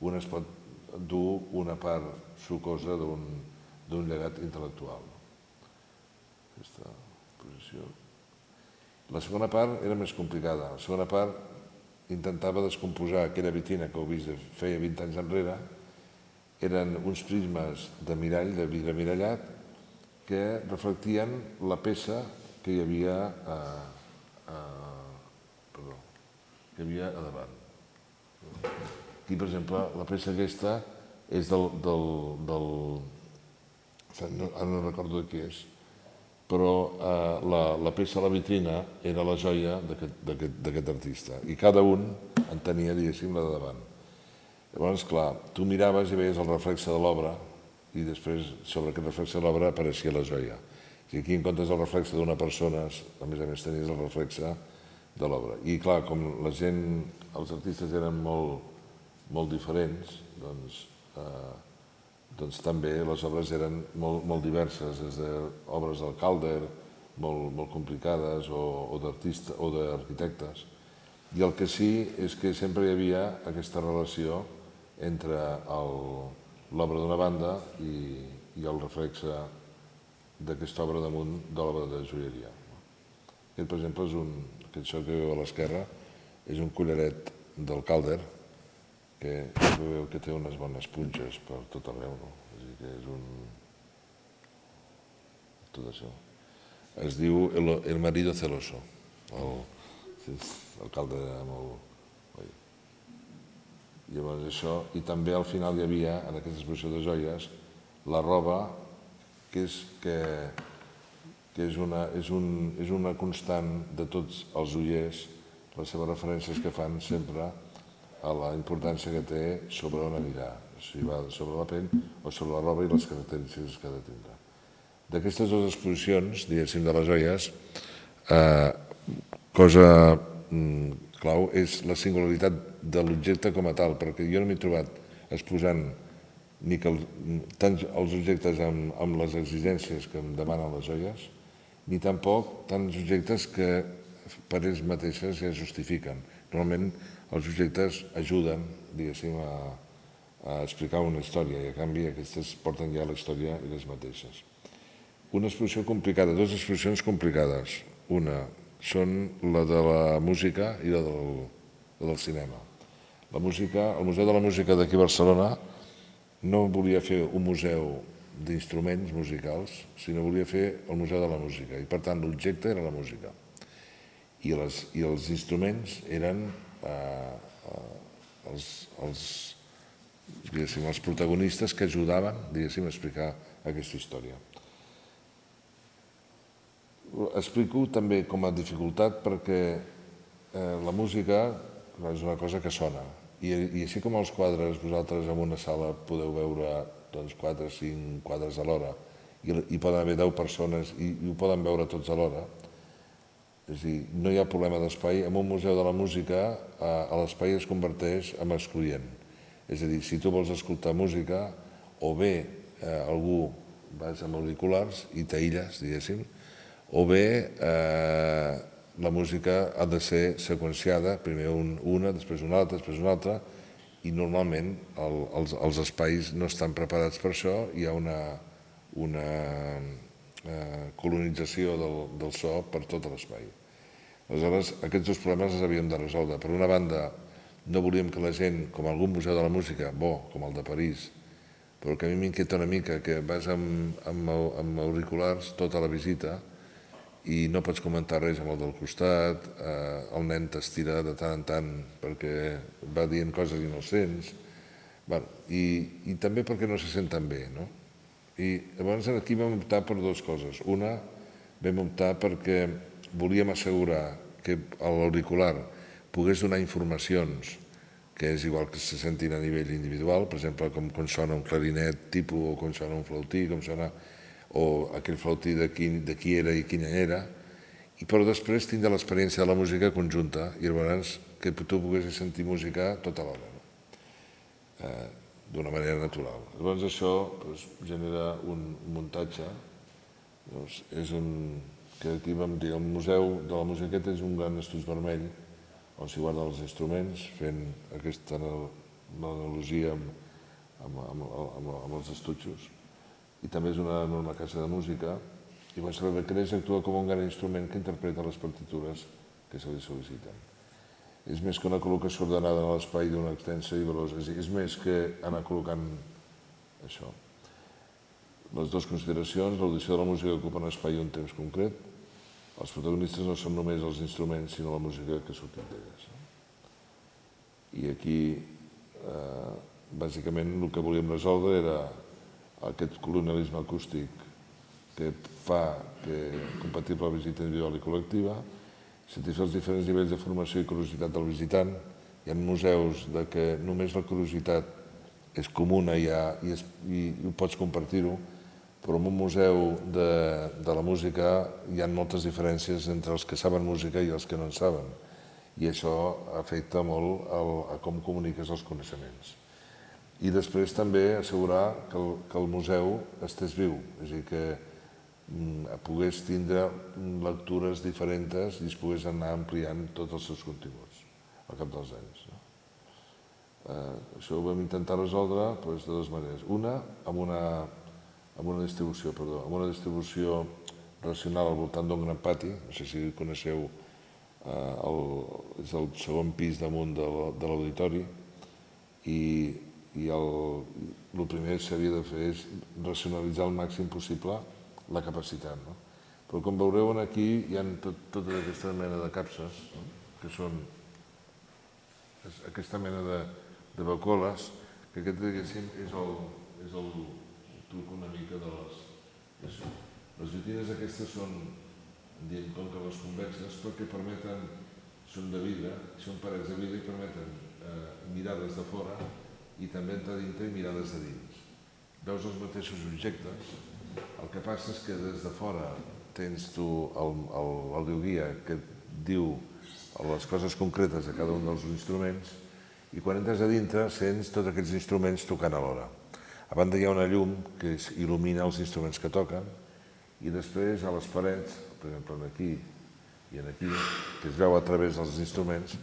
un es pot dur una part sucosa d'un llegat intel·lectual. No? Aquesta posició. La segona part era més complicada. La segona part intentava descomposar aquella vitina que heu vist feia 20 anys enrere, eren uns prismes de mirall, de vidre mirallat, que reflectien la peça que hi havia, eh, eh, perdó, que hi havia a davant. Aquí, per exemple, la peça aquesta és del... del, del no, ara no recordo de què és, però eh, la, la peça a la vitrina era la joia d'aquest artista i cada un en tenia, diguéssim, la de davant. Llavors, clar, tu miraves i veies el reflexe de l'obra i després sobre aquest reflexe de l'obra apareixia la joia. I aquí en comptes del reflexe d'una persona, a més a més tenies el reflexe de l'obra. I clar, com la gent, els artistes eren molt, molt diferents, doncs, eh, doncs també les obres eren molt, molt diverses, des d'obres del Calder, molt, molt complicades, o, o d'arquitectes. I el que sí és que sempre hi havia aquesta relació entre l'obra d'una banda i, i el reflexe d'aquesta obra damunt de l'obra de joieria. Aquest, per exemple, és un, aquest això que veu a l'esquerra, és un collaret del Calder, que veu que té unes bones punxes per tot arreu, no? És dir, que és un... tot això. Es diu El, el marido celoso, el, el Calder molt... Llavors això, i també al final hi havia, en aquesta exposició de joies, la roba que és, que, que és, una, és, un, és una constant de tots els ullers, les seves referències que fan sempre a la importància que té sobre on anirà. si va sobre la pell o sobre la roba i les característiques que ha de tindre. D'aquestes dues exposicions, diguéssim, de les joies, eh, cosa mm, clau és la singularitat de l'objecte com a tal, perquè jo no m'he trobat exposant ni que el, tant els objectes amb, amb les exigències que em demanen les joies, ni tampoc tants objectes que per ells mateixes ja justifiquen. Normalment els objectes ajuden, diguéssim, a, a explicar una història i a canvi aquestes porten ja la història i les mateixes. Una exposició complicada, dues exposicions complicades. Una són la de la música i la del, la del cinema. La música, el Museu de la Música d'aquí a Barcelona no volia fer un museu d'instruments musicals, sinó volia fer el Museu de la Música, i per tant l'objecte era la música. I, les, i els instruments eren eh, els, els, els protagonistes que ajudaven a explicar aquesta història. Explico també com a dificultat perquè eh, la música és una cosa que sona i, i així com els quadres vosaltres en una sala podeu veure doncs, 4 o 5 quadres a l'hora i, i poden haver 10 persones i, i ho poden veure tots alhora, és a dir, no hi ha problema d'espai. En un museu de la música eh, l'espai es converteix en excloent. És a dir, si tu vols escoltar música o bé eh, algú vas amb auriculars i t'aïlles, diguéssim, o bé eh, la música ha de ser seqüenciada, primer un, una, després una altra, després una altra, i normalment el, els, els espais no estan preparats per això, hi ha una, una eh, colonització del, del so per tot l'espai. Aleshores, aquests dos problemes els havíem de resoldre. Per una banda, no volíem que la gent, com algun museu de la música, bo, com el de París, però que a mi m'inquieta una mica, que vas amb, amb, amb auriculars tota la visita i no pots comentar res amb el del costat, eh, el nen t'estira de tant en tant perquè va dient coses innocents, bueno, i, i també perquè no se senten bé. No? I llavors aquí vam optar per dues coses. Una, vam optar perquè volíem assegurar que l'auricular pogués donar informacions que és igual que se sentin a nivell individual, per exemple, com quan sona un clarinet tipus o quan sona un flautí, com sona o aquell flautí de qui, de qui era i quina era, i però després tindre l'experiència de la música conjunta i llavors que tu poguessis sentir música tota l'hora, no? eh, d'una manera natural. Llavors això doncs, genera un muntatge, doncs, és un, que aquí vam dir, el Museu de la Musiqueta és un gran estuig vermell on s'hi guarden els instruments, fent aquesta analogia amb, amb, amb, amb, amb els estutxos i també és una enorme casa de música i Montserrat Creix actua com un gran instrument que interpreta les partitures que se li sol·liciten. És més que una col·locació ordenada en l'espai d'una extensa i velosa, és més que anar col·locant això. Les dues consideracions, l'audició de la música ocupa un espai i un temps concret, els protagonistes no són només els instruments, sinó la música que sortim d'elles. I aquí, eh, bàsicament, el que volíem resoldre era aquest colonialisme acústic que fa que compatible la visita individual i col·lectiva, satisfer els diferents nivells de formació i curiositat del visitant. Hi ha museus de que només la curiositat és comuna i, ha, i, és, i, i pots compartir-ho, però en un museu de, de la música hi ha moltes diferències entre els que saben música i els que no en saben. I això afecta molt el, a com comuniques els coneixements i després també assegurar que el, que el museu estés viu, és a dir, que mm, pogués tindre lectures diferents i es pogués anar ampliant tots els seus continguts al cap dels anys. No? Eh, això ho vam intentar resoldre doncs, de dues maneres. Una, amb una, amb una distribució, perdó, amb una distribució racional al voltant d'un gran pati, no sé si coneixeu, eh, el, és el segon pis damunt de l'auditori, i i el, el primer que s'havia de fer és racionalitzar al màxim possible la capacitat. No? Però com veureu aquí hi ha tot, tota aquesta mena de capses no? que són aquesta mena de, de bacoles que aquest diguéssim és el, és el truc una mica de les... Les, llutines aquestes són, diem com que les convexes, perquè permeten, són de vidre, són parets de vidre i permeten eh, mirades de fora i també entrar dintre i mirar des de dins. Veus els mateixos objectes, el que passa és que des de fora tens tu l'audioguia que diu les coses concretes de cada un dels instruments i quan entres a dintre sents tots aquells instruments tocant alhora. A banda hi ha una llum que il·lumina els instruments que toquen i després a les parets, per exemple aquí i aquí, que es veu a través dels instruments,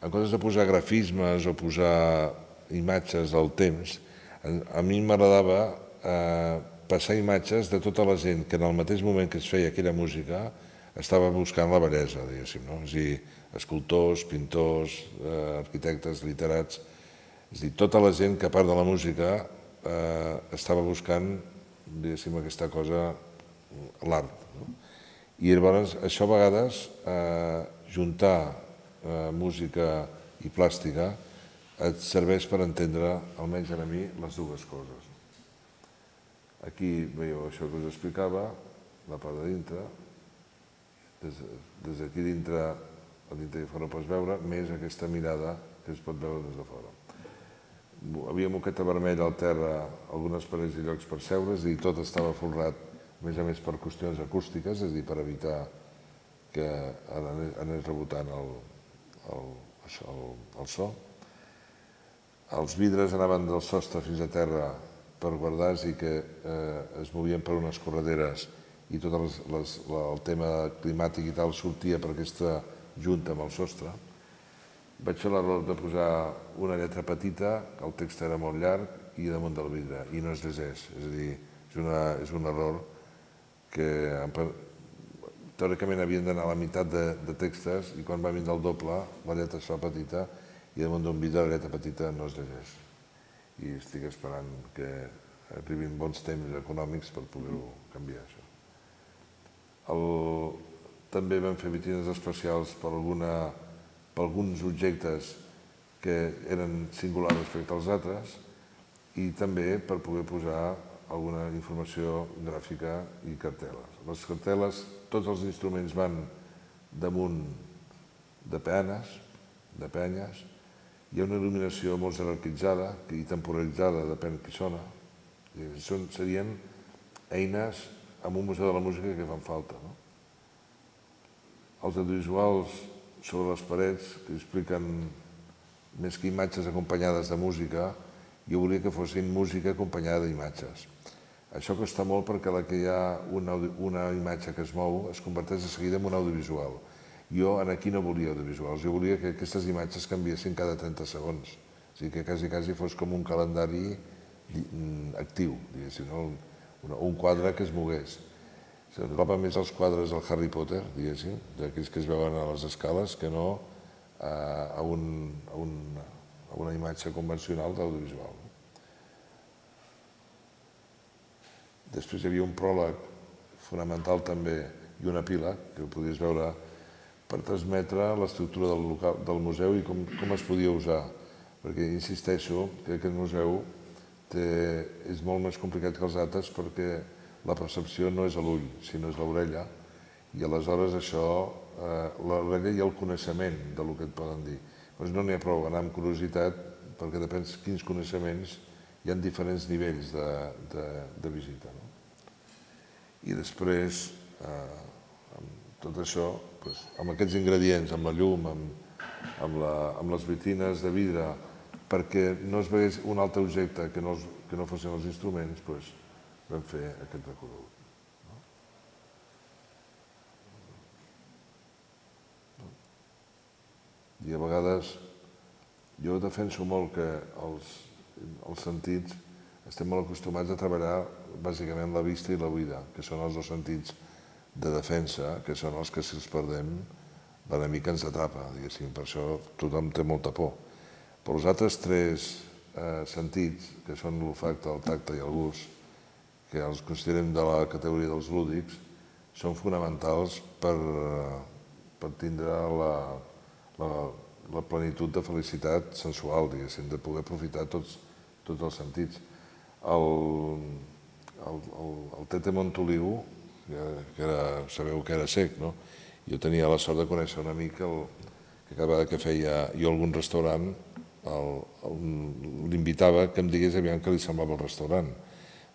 en comptes de posar grafismes o posar imatges del temps, a mi m'agradava eh, passar imatges de tota la gent que en el mateix moment que es feia aquella música estava buscant la bellesa, diguéssim, no? És a dir, escultors, pintors, eh, arquitectes, literats, és a dir, tota la gent que a part de la música eh, estava buscant, diguéssim, aquesta cosa, l'art. No? I llavors això a vegades, eh, juntar eh, música i plàstica et serveix per entendre, almenys a mi, les dues coses. Aquí veieu això que us explicava, la part de dintre, des, des d'aquí dintre, a dintre de fora pots veure, més aquesta mirada que es pot veure des de fora havia moqueta vermella al terra, algunes parets i llocs per seure's i tot estava folrat, a més a més per qüestions acústiques, és a dir, per evitar que anés rebotant el, el, això, el, el so. Els vidres anaven del sostre fins a terra per guardar i que eh, es movien per unes correderes i tot les, les, el tema climàtic i tal sortia per aquesta junta amb el sostre vaig fer l'error de posar una lletra petita, el text era molt llarg i damunt del vidre, i no es llegeix. És a dir, és, una, és un error que teòricament havien d'anar a la meitat de, de textes i quan va vindre el doble la lletra es fa petita i damunt d'un vidre la lletra petita no es llegeix. I estic esperant que arribin bons temps econòmics per poder-ho canviar, això. El, també vam fer vitrines especials per alguna per alguns objectes que eren singulars respecte als altres i també per poder posar alguna informació gràfica i cartel·les. Les cartel·les, tots els instruments van damunt de peanes, de penyes, hi ha una il·luminació molt jerarquitzada i temporalitzada, depèn qui sona. I són, serien eines amb un museu de la música que fan falta. No? Els audiovisuals sobre les parets que expliquen més que imatges acompanyades de música, jo volia que fossin música acompanyada d'imatges. Això costa molt perquè la que hi ha una, una imatge que es mou es converteix de seguida en un audiovisual. Jo en aquí no volia audiovisuals, jo volia que aquestes imatges canviessin cada 30 segons. O sigui que quasi, quasi fos com un calendari mm, actiu, diguéssim, no? un, quadre que es mogués. S'atropa més els quadres del Harry Potter, diguéssim, d'aquells que es veuen a les escales, que no a, a, un, a, un, a una imatge convencional d'audiovisual. Després hi havia un pròleg fonamental també i una pila que podies veure per transmetre l'estructura del, local, del museu i com, com es podia usar. Perquè insisteixo que aquest museu té, és molt més complicat que els altres perquè la percepció no és a l'ull, sinó és l'orella, i aleshores això, eh, l'orella i el coneixement de lo que et poden dir. Doncs no n'hi ha prou anar amb curiositat, perquè depèn quins coneixements hi ha diferents nivells de, de, de visita. No? I després, eh, amb tot això, doncs, amb aquests ingredients, amb la llum, amb, amb, la, amb les vitrines de vidre, perquè no es vegués un altre objecte que no, que no fossin els instruments, doncs, vam fer aquest recorregut. I a vegades jo defenso molt que els, els sentits estem molt acostumats a treballar bàsicament la vista i la buida, que són els dos sentits de defensa, que són els que si els perdem l'enemic ens atrapa, diguéssim, per això tothom té molta por. Però els altres tres eh, sentits, que són l'olfacte, el tacte i el gust, que els considerem de la categoria dels lúdics, són fonamentals per, per tindre la, la, la plenitud de felicitat sensual, diguéssim, de poder aprofitar tots, tots els sentits. El, el, el, el Tete Montoliu, que era, sabeu que era sec, no? Jo tenia la sort de conèixer un amic el, que cada vegada que feia jo algun restaurant l'invitava que em digués aviam què li semblava el restaurant,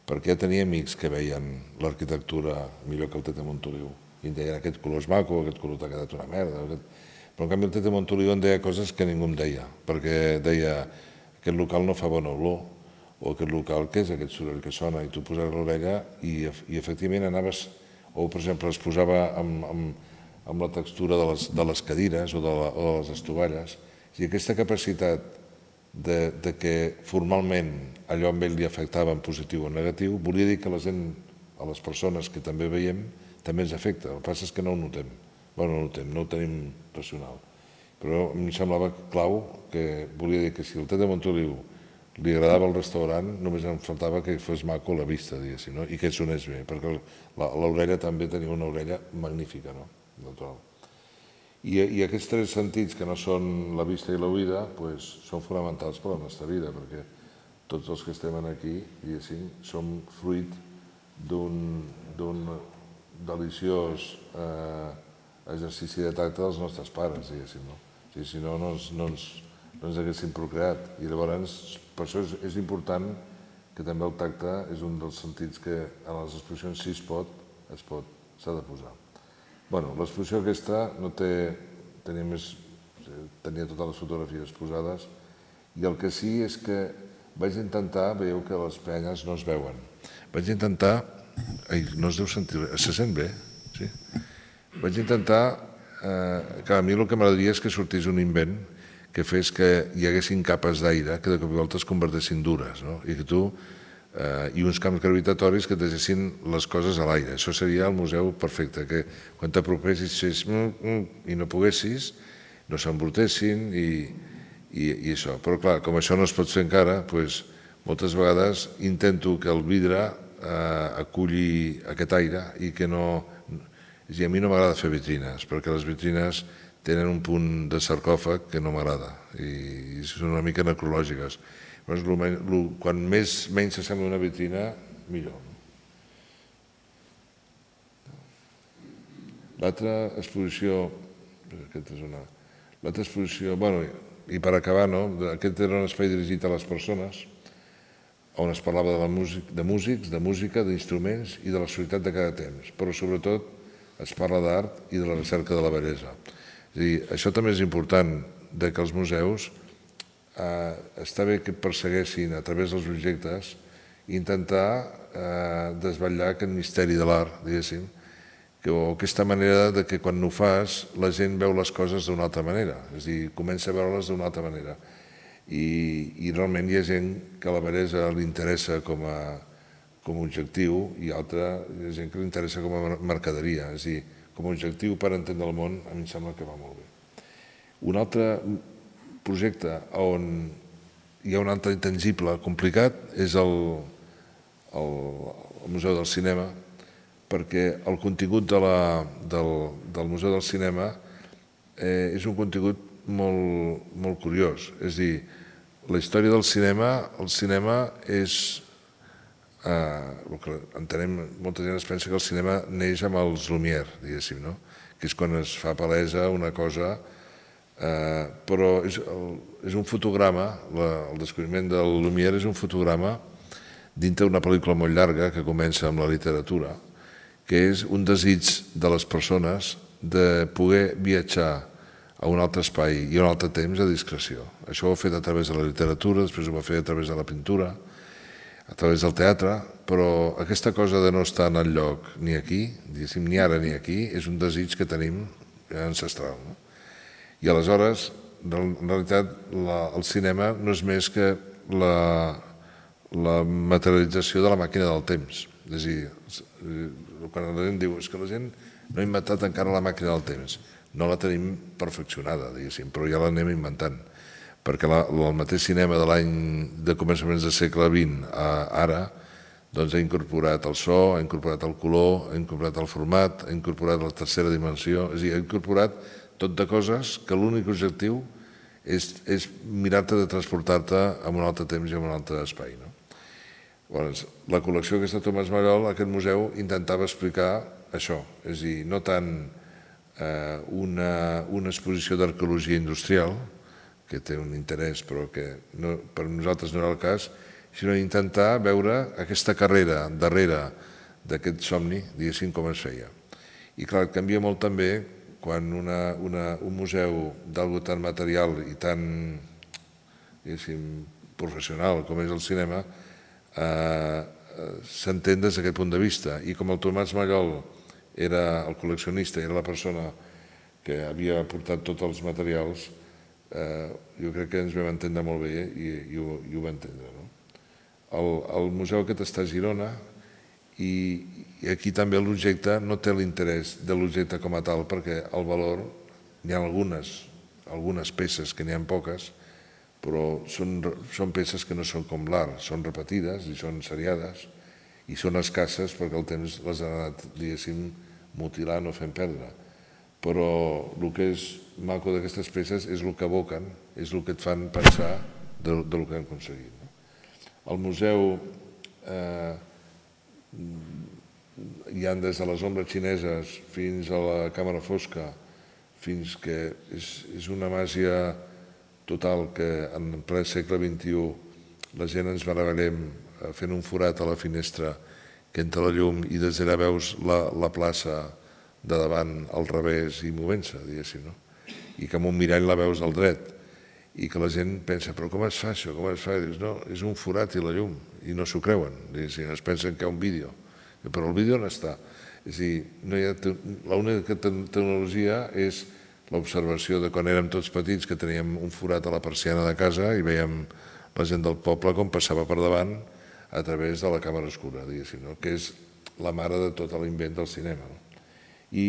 perquè tenia amics que veien l'arquitectura millor que el Tete Montoliu, i em deien aquest color és maco, aquest color t'ha quedat una merda, aquest... però en canvi el Tete Montoliu em deia coses que ningú em deia, perquè deia aquest local no fa bona olor, o aquest local, què és aquest soroll que sona? I tu posaves l'orella i, i efectivament anaves, o per exemple es posava amb, amb, amb la textura de les, de les cadires o de, la, o de les estovalles, i aquesta capacitat de, de que formalment allò amb ell li afectava en positiu o negatiu, volia dir que la gent, a les persones que també veiem, també ens afecta. El que passa és que no ho notem. Bueno, no ho notem, no ho tenim racional. Però em semblava clau que volia dir que si el Tet de Montoliu li agradava el restaurant, només em faltava que fos maco la vista, diguéssim, no? i que sonés bé, perquè l'orella també tenia una orella magnífica, no? natural. I, I aquests tres sentits, que no són la vista i l'oïda, pues, són fonamentals per a la nostra vida, perquè tots els que estem aquí, diguéssim, som fruit d'un deliciós eh, exercici de tacte dels nostres pares, diguéssim. No? O sigui, si no, no ens, no, ens, no ens haguéssim procreat. I llavors, per això és, és important que també el tacte és un dels sentits que a les exposicions si es pot, es pot, s'ha de posar. Bueno, l'exposició aquesta no té, tenia, més, tenia totes les fotografies posades i el que sí és que vaig intentar, veieu que les penyes no es veuen, vaig intentar, ai, no es deu sentir, se sent bé, sí? Vaig intentar, eh, que a mi el que m'agradaria és que sortís un invent que fes que hi haguessin capes d'aire que de cop i volta es convertessin dures, no? i que tu eh, i uns camps gravitatoris que deixessin les coses a l'aire. Això seria el museu perfecte, que quan t'apropessis fes mm, mm, i no poguessis, no s'embrutessin i, i, i això. Però clar, com això no es pot fer encara, doncs, moltes vegades intento que el vidre eh, aculli aquest aire i que no... I a mi no m'agrada fer vitrines, perquè les vitrines tenen un punt de sarcòfag que no m'agrada i són una mica necrològiques. Llavors, quan més, menys s'assembla una vitrina, millor. L'altra exposició, aquesta és una... L'altra exposició, bueno, i per acabar, no? aquest era un espai dirigit a les persones, on es parlava de, la músic, de músics, de música, d'instruments i de la societat de cada temps, però sobretot es parla d'art i de la recerca de la bellesa. És dir, això també és important, de que els museus eh, està bé que persegueixin a través dels objectes intentar eh, desvetllar aquest misteri de l'art, diguéssim, que, o aquesta manera de que quan ho fas la gent veu les coses d'una altra manera, és a dir, comença a veure-les d'una altra manera. I, I realment hi ha gent que la bellesa li interessa com a, com a objectiu i altra hi ha gent que li interessa com a mercaderia, és a dir, com a objectiu per entendre el món, a mi em sembla que va molt bé. Un altre projecte on hi ha un altre intangible complicat és el, el, el Museu del Cinema, perquè el contingut de la, del, del Museu del Cinema eh, és un contingut molt, molt curiós. És dir, la història del cinema, el cinema és... Eh, el que entenem, molta gent es pensa que el cinema neix amb els Lumière, diguéssim, no? que és quan es fa palesa una cosa Eh, però és, el, és un fotograma, la, el descobriment del Lumière és un fotograma dintre d'una pel·lícula molt llarga que comença amb la literatura, que és un desig de les persones de poder viatjar a un altre espai i a un altre temps a discreció. Això ho ha fet a través de la literatura, després ho va fer a través de la pintura, a través del teatre, però aquesta cosa de no estar en el lloc ni aquí, ni ara ni aquí, és un desig que tenim ancestral. No? I aleshores, en realitat, la, el cinema no és més que la, la materialització de la màquina del temps. És a dir, quan la gent diu és que la gent no ha inventat encara la màquina del temps. No la tenim perfeccionada, diguéssim, però ja l'anem inventant. Perquè la, el mateix cinema de l'any de començaments del segle XX a ara doncs ha incorporat el so, ha incorporat el color, ha incorporat el format, ha incorporat la tercera dimensió, és a dir, ha incorporat tot de coses que l'únic objectiu és, és mirar-te de transportar-te a un altre temps i a un altre espai. No? Llavors, la col·lecció aquesta Tomàs Marol, aquest museu, intentava explicar això, és a dir, no tant eh, una, una exposició d'arqueologia industrial, que té un interès però que no, per nosaltres no era el cas, sinó intentar veure aquesta carrera darrere d'aquest somni, diguéssim, com es feia. I clar, canvia molt també quan una, una, un museu d'algú tan material i tan, professional com és el cinema, eh, eh, s'entén des d'aquest punt de vista. I com el Tomàs Mallol era el col·leccionista, era la persona que havia portat tots els materials, eh, jo crec que ens vam entendre molt bé i, i, ho, i ho va entendre. No? El, el museu aquest està a Girona i, i aquí també l'objecte no té l'interès de l'objecte com a tal perquè el valor, n'hi ha algunes, algunes peces que n'hi ha poques, però són, són peces que no són com l'art, són repetides i són seriades i són escasses perquè el temps les ha anat, diguéssim, mutilant o fent perdre. Però el que és maco d'aquestes peces és el que evoquen, és el que et fan pensar de, de lo que han aconseguit. Al museu eh, hi han des de les ombres xineses fins a la càmera fosca, fins que és, és una màgia total que en ple segle XXI la gent ens meravellem eh, fent un forat a la finestra que entra la llum i des d'allà veus la, la plaça de davant al revés i movent-se, diguéssim, no? I que amb un mirall la veus al dret i que la gent pensa, però com es fa això, com es fa? I dius, no, és un forat i la llum, i no s'ho creuen, diguéssim, es pensen que hi ha un vídeo, però el vídeo on està? És a dir, no hi ha, l'única tecnologia és l'observació de quan érem tots petits que teníem un forat a la persiana de casa i veiem la gent del poble com passava per davant a través de la càmera escura, diguéssim, no? que és la mare de tot l'invent del cinema. No? I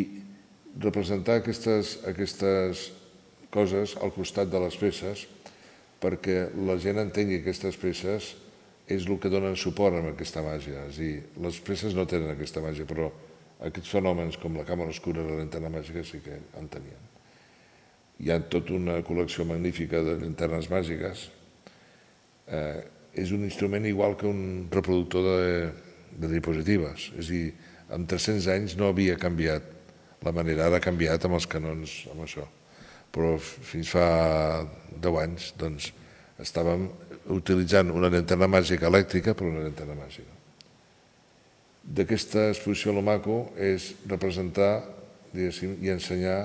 representar aquestes, aquestes coses al costat de les peces perquè la gent entengui aquestes peces és el que donen suport a aquesta màgia. És a dir, les peces no tenen aquesta màgia, però aquests fenòmens com la càmera escura i la màgica sí que en tenien hi ha tota una col·lecció magnífica de llanternes màgiques. Eh, és un instrument igual que un reproductor de, de diapositives. És a dir, en 300 anys no havia canviat la manera, ara ha canviat amb els canons, amb això. Però fins fa 10 anys doncs, estàvem utilitzant una llanterna màgica elèctrica per una llanterna màgica. D'aquesta exposició a l'Omaco és representar i ensenyar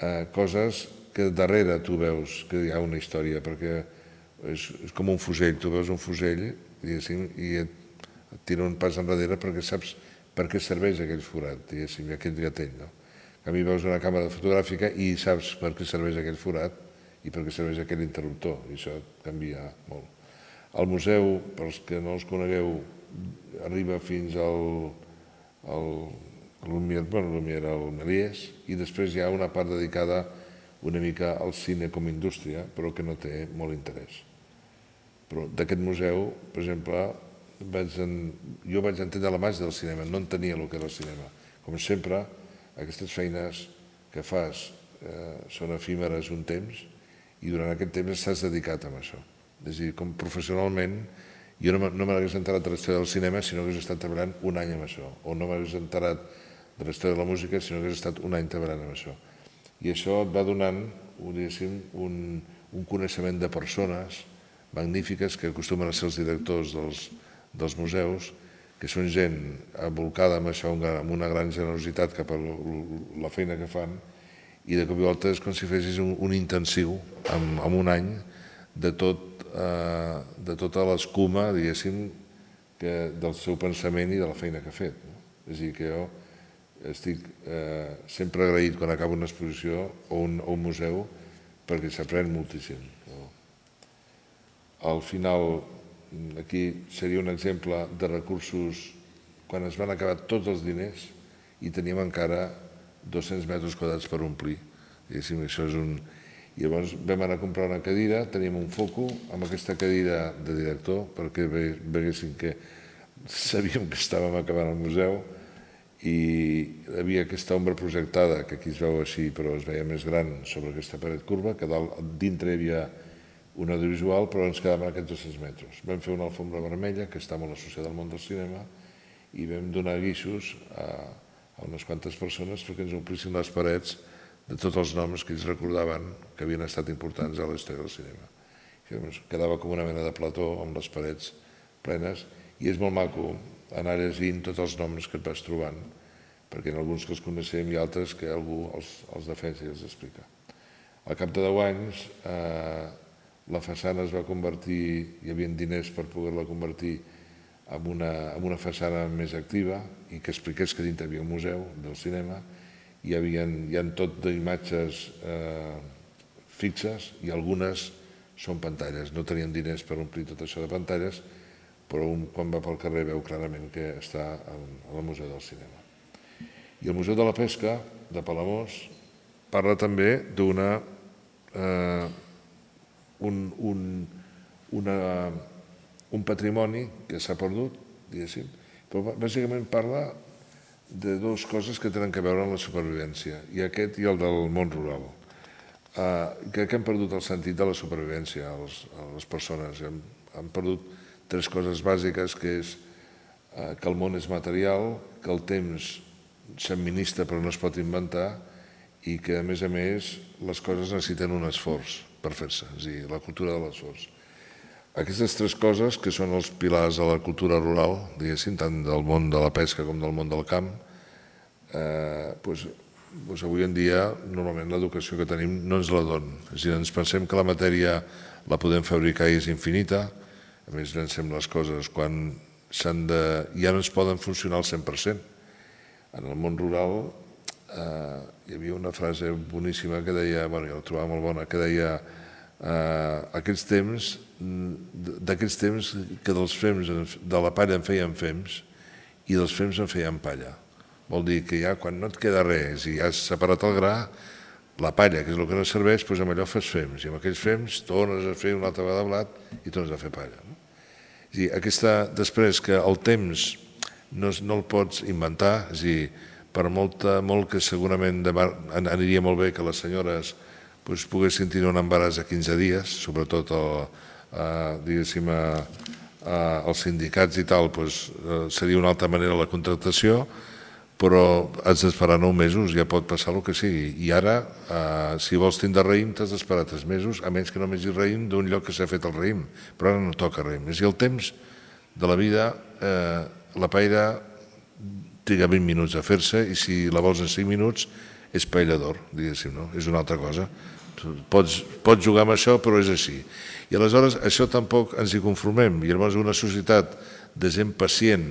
eh, coses que darrere tu veus que hi ha una història, perquè és, és com un fusell, tu veus un fusell i et, tira un pas enrere perquè saps per què serveix aquell forat, diguéssim, aquell gatell. No? A mi veus una càmera fotogràfica i saps per què serveix aquell forat i per què serveix aquell interruptor, i això canvia molt. El museu, pels que no els conegueu, arriba fins al, al Lumière, bueno, Lumière al Melies, i després hi ha una part dedicada una mica al cine com a indústria, però que no té molt interès. Però d'aquest museu, per exemple, vaig en... jo vaig entendre la màgia del cinema, no entenia el que era el cinema. Com sempre, aquestes feines que fas eh, són efímeres un temps i durant aquest temps estàs dedicat a això. És a dir, com professionalment, jo no m'hagués enterat de la història del cinema si no hagués estat treballant un any amb això, o no m'hagués enterat de la història de la música, sinó que has estat un any treballant amb això. I això et va donant un, un coneixement de persones magnífiques que acostumen a ser els directors dels, dels museus, que són gent abolcada amb això, amb una gran generositat cap a la feina que fan, i de cop i volta és com si fessis un, un intensiu en, en un any de, tot, eh, de tota l'escuma, diguéssim, que, del seu pensament i de la feina que ha fet. No? És a dir, que jo estic eh, sempre agraït quan acabo una exposició o un, o un museu perquè s'aprèn moltíssim. No? Al final, aquí seria un exemple de recursos quan es van acabar tots els diners i teníem encara 200 metres quadrats per omplir. Diguéssim, això és un... I llavors vam anar a comprar una cadira, teníem un foco amb aquesta cadira de director perquè veguessin que sabíem que estàvem acabant el museu i hi havia aquesta ombra projectada, que aquí es veu així, però es veia més gran sobre aquesta paret curva, que dalt, dintre hi havia un audiovisual, però ens quedaven aquests 200 metres. Vam fer una alfombra vermella, que està molt associada al món del cinema, i vam donar guixos a, a unes quantes persones perquè ens omplissin les parets de tots els noms que ells recordaven que havien estat importants a la història del cinema. Doncs, quedava com una mena de plató amb les parets plenes i és molt maco anar llegint tots els noms que et vas trobant, perquè en alguns que els coneixem i altres que algú els, els defensa i els explica. Al cap de 10 anys eh, la façana es va convertir, hi havia diners per poder-la convertir en una, en una façana més activa i que expliqués que dintre havia un museu del cinema, havia, hi ha tot d'imatges eh, fixes i algunes són pantalles. No tenien diners per omplir tot això de pantalles, però un, quan va pel carrer veu clarament que està al Museu del Cinema. I el Museu de la Pesca de Palamós parla també d'una eh, un, un, una, un patrimoni que s'ha perdut, diguéssim, però bàsicament parla de dues coses que tenen que veure amb la supervivència, i aquest i el del món rural. Uh, crec que hem perdut el sentit de la supervivència a les, a les persones. Hem perdut tres coses bàsiques, que és uh, que el món és material, que el temps s'administra però no es pot inventar i que, a més a més, les coses necessiten un esforç per fer-se, és a dir, la cultura de l'esforç. Aquestes tres coses, que són els pilars de la cultura rural, diguéssim, tant del món de la pesca com del món del camp, eh, doncs, doncs avui en dia normalment l'educació que tenim no ens la don. És a dir, ens pensem que la matèria la podem fabricar i és infinita, a més llancem les coses quan s'han de... ja no ens poden funcionar al 100%. En el món rural eh, hi havia una frase boníssima que deia, bueno, jo la trobava molt bona, que deia eh, aquests temps, d'aquests temps que dels fems, de la palla en feien fems i dels fems en feien palla. Vol dir que ja quan no et queda res i has separat el gra, la palla, que és el que no serveix, doncs amb allò fas fems. I amb aquells fems tornes a fer una altra vegada blat i tornes a fer palla. No? És dir, aquesta, després que el temps no, no el pots inventar, és dir, per molta, molt que segurament demà, aniria molt bé que les senyores doncs, poguessin tenir un embaràs a 15 dies, sobretot el, eh, diguéssim, a, a, als sindicats i tal, doncs, eh, seria una altra manera la contractació, però has d'esperar 9 mesos, ja pot passar el que sigui. I ara, eh, si vols tindre raïm, t'has d'esperar 3 mesos, a menys que no vegis raïm d'un lloc que s'ha fet el raïm, però ara no toca raïm. És a el temps de la vida, eh, la paella triga 20 minuts a fer-se i si la vols en 5 minuts és paella d'or, diguéssim, no? És una altra cosa. Pots, pots jugar amb això, però és així. I aleshores això tampoc ens hi conformem. I llavors una societat de gent pacient,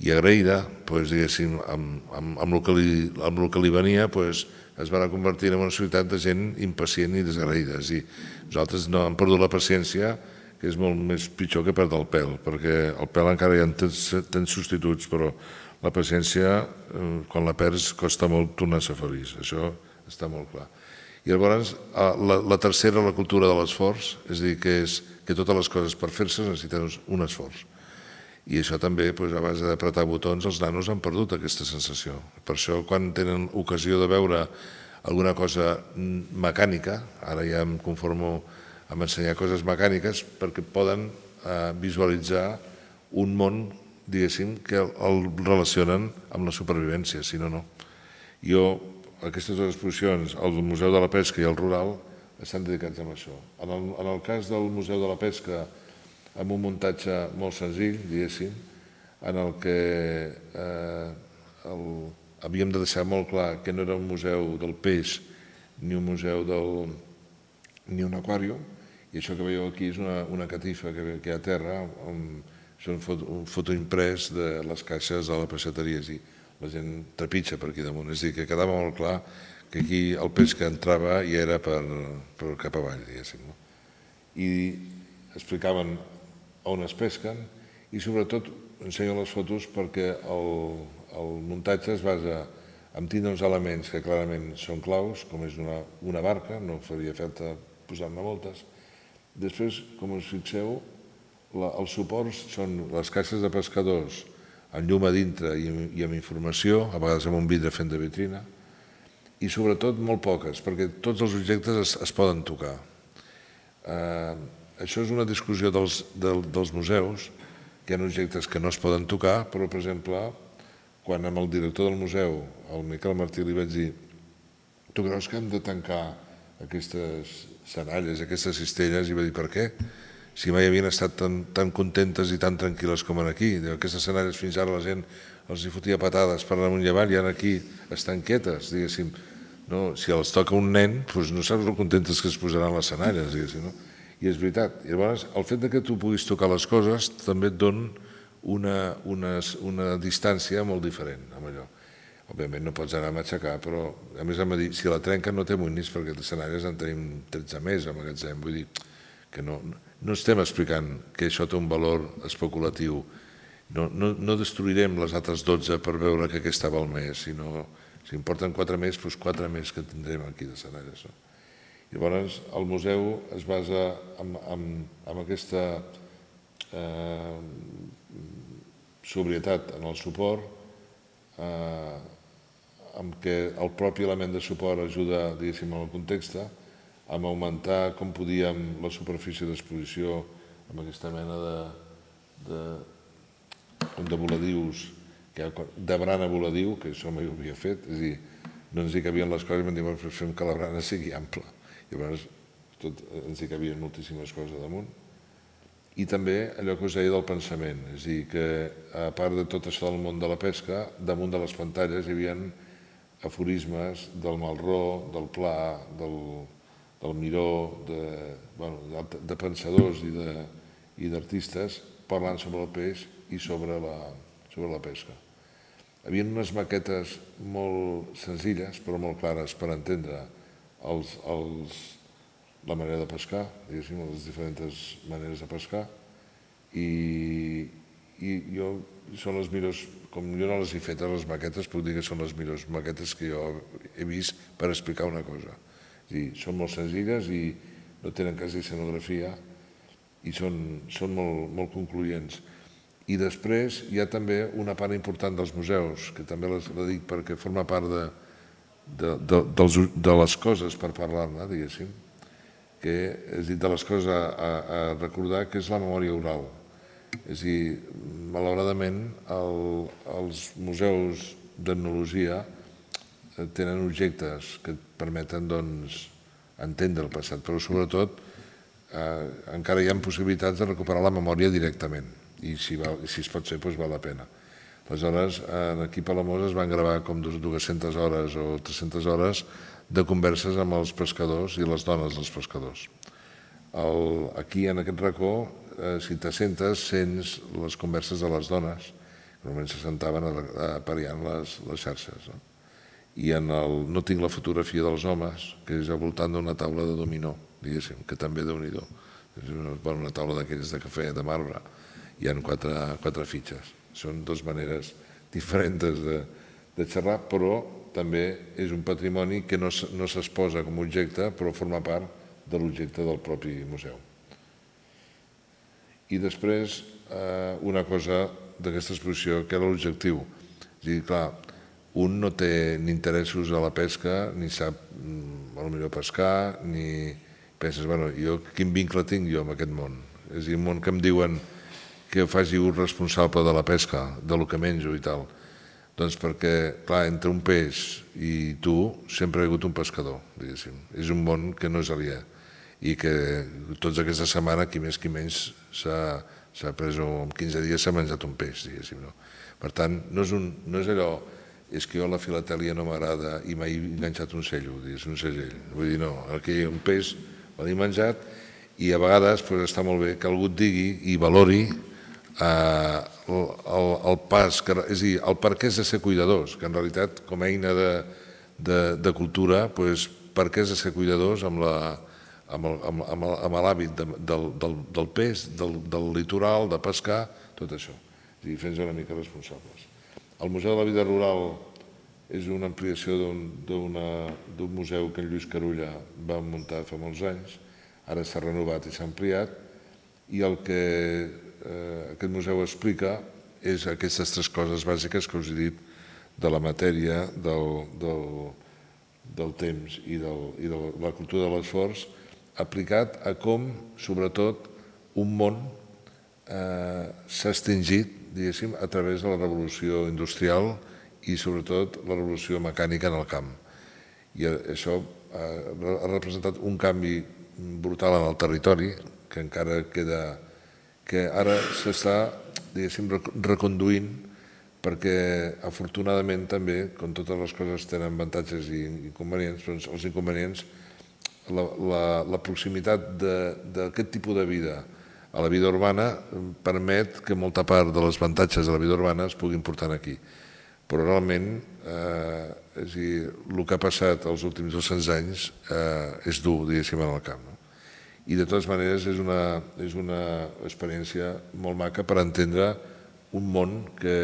i agraïda, pues, diguéssim, amb, amb, amb, el que li, amb el que li venia, pues, es va convertir en una societat de gent impacient i desgraïda. I nosaltres no hem perdut la paciència, que és molt més pitjor que perdre el pèl, perquè el pèl encara hi ha tants substituts, però la paciència, eh, quan la perds, costa molt tornar-se feliç. Això està molt clar. I llavors, la, la tercera, la cultura de l'esforç, és a dir, que, és, que totes les coses per fer-se necessiten un esforç. I això també, doncs, a base d'apretar botons, els nanos han perdut aquesta sensació. Per això, quan tenen ocasió de veure alguna cosa mecànica, ara ja em conformo amb ensenyar coses mecàniques, perquè poden eh, visualitzar un món, diguéssim, que el relacionen amb la supervivència, si no, no. Jo, aquestes dues exposicions, el Museu de la Pesca i el Rural, estan dedicats a això. En el, en el cas del Museu de la Pesca, amb un muntatge molt senzill, diguéssim, en el que eh, el, havíem de deixar molt clar que no era un museu del peix ni un museu del, ni un aquàrium, i això que veieu aquí és una, una catifa que, que hi ha a terra, on, és un foto, un foto imprès de les caixes de la peixateria, i la gent trepitja per aquí damunt, és dir, que quedava molt clar que aquí el peix que entrava ja era per, per cap avall, diguéssim. No? I explicaven on es pesquen i sobretot ensenyo les fotos perquè el, el muntatge es basa en tindre uns elements que clarament són claus, com és una, una barca, no faria falta posar-ne moltes. Després, com us fixeu, la, els suports són les caixes de pescadors amb llum a dintre i, i amb informació, a vegades amb un vidre fent de vitrina, i sobretot molt poques, perquè tots els objectes es, poden tocar. Eh, això és una discussió dels, del, dels museus, que hi ha objectes que no es poden tocar, però, per exemple, quan amb el director del museu, el Miquel Martí, li vaig dir tu creus que hem de tancar aquestes senalles, aquestes cistelles, i va dir, per què? Si mai havien estat tan, tan contentes i tan tranquil·les com en aquí. Aquestes senalles fins ara la gent els hi fotia patades per amunt i avall i ara aquí estan quietes, diguéssim. No? Si els toca un nen, doncs no saps el contentes que es posaran les senalles, diguéssim. No? I és veritat. I llavors, el fet de que tu puguis tocar les coses també et dona una, una, una distància molt diferent amb allò. Òbviament no pots anar a matxacar, però a més em va dir, si la trenca no té munis perquè escenaris en tenim 13 més a magatzem, vull dir que no, no estem explicant que això té un valor especulatiu, no, no, no destruirem les altres 12 per veure que aquesta val més, sinó si importen 4 més, doncs 4 més que tindrem aquí d'escenaris. No? Llavors, el museu es basa en, en, en aquesta eh, sobrietat en el suport, eh, amb què el propi element de suport ajuda, diguéssim, al context, amb augmentar com podíem la superfície d'exposició amb aquesta mena de, de, de voladius, que, de brana voladiu, que això mai ho havia fet, és a dir, no ens hi cabien les coses i vam dir, fem que la brana sigui ampla. Llavors, tot, ens hi cabien moltíssimes coses damunt. I també allò que us deia del pensament, és a dir, que a part de tot això del món de la pesca, damunt de les pantalles hi havia aforismes del Malró, del Pla, del, del Miró, de, bueno, de, pensadors i d'artistes parlant sobre el peix i sobre la, sobre la pesca. Havia unes maquetes molt senzilles però molt clares per entendre els, els, la manera de pescar, diguéssim, les diferents maneres de pescar i, i jo són les millors com jo no les he fet a les maquetes, puc dir que són les millors maquetes que jo he vist per explicar una cosa. Dir, són molt senzilles i no tenen cas d'escenografia i són, són molt, molt concloents. I després hi ha també una part important dels museus, que també les, la dic perquè forma part de, de, de, dels, de les coses per parlar-ne, diguéssim, que és dir, de les coses a, a, a recordar, que és la memòria oral és a dir, malauradament, el, els museus d'etnologia tenen objectes que et permeten doncs, entendre el passat, però sobretot eh, encara hi ha possibilitats de recuperar la memòria directament i si, val, si es pot fer doncs val la pena. Aleshores, aquí a Palamós es van gravar com 200 hores o 300 hores de converses amb els pescadors i les dones dels pescadors. El, aquí, en aquest racó, eh, si t'assentes, sents les converses de les dones, que normalment se sentaven apareant les, les xarxes. No? I en el, no tinc la fotografia dels homes, que és al voltant d'una taula de dominó, diguéssim, que també déu nhi És una, una taula d'aquelles de cafè, de marbre, hi han quatre, quatre fitxes. Són dues maneres diferents de, de xerrar, però també és un patrimoni que no, no s'exposa com a objecte, però forma part de l'objecte del propi museu. I després, eh, una cosa d'aquesta exposició, que era l'objectiu. És dir, clar, un no té ni interessos a la pesca, ni sap mm, a millor pescar, ni penses, bueno, jo quin vincle tinc jo amb aquest món? És dir, un món que em diuen que faci un responsable de la pesca, de lo que menjo i tal. Doncs perquè, clar, entre un peix i tu sempre ha hagut un pescador, diguéssim. És un món que no és aliè i que tots aquesta setmana, qui més qui menys, s'ha pres, en 15 dies s'ha menjat un peix, diguéssim. No? Per tant, no és, un, no és allò, és que jo la filatèlia no m'agrada i m'he enganxat un cello, diguéssim, un segell. Vull dir, no, aquí un peix l'he menjat i a vegades pues, està molt bé que algú et digui i valori eh, el, el, el pas, que, és a dir, el per què és de ser cuidadors, que en realitat com a eina de, de, de cultura, pues, per què és de ser cuidadors amb la, amb l'hàbit de, del, del, del pes, del, del litoral, de pescar, tot això. És dir, fent una mica responsables. El Museu de la Vida Rural és una ampliació d'un museu que en Lluís Carulla va muntar fa molts anys, ara s'ha renovat i s'ha ampliat, i el que eh, aquest museu explica és aquestes tres coses bàsiques que us he dit de la matèria, del, del, del temps i, del, i de la cultura de l'esforç, aplicat a com, sobretot, un món eh, s'ha extingit, diguéssim, a través de la revolució industrial i, sobretot, la revolució mecànica en el camp. I això ha, representat un canvi brutal en el territori, que encara queda... que ara s'està, diguéssim, reconduint perquè afortunadament també, com totes les coses tenen avantatges i inconvenients, doncs els inconvenients, la, la, la proximitat d'aquest tipus de vida a la vida urbana permet que molta part de les avantatges de la vida urbana es puguin portar aquí però realment eh, és dir, el que ha passat els últims 200 anys eh, és dur, diguéssim, en el camp. No? I de totes maneres és una, és una experiència molt maca per entendre un món que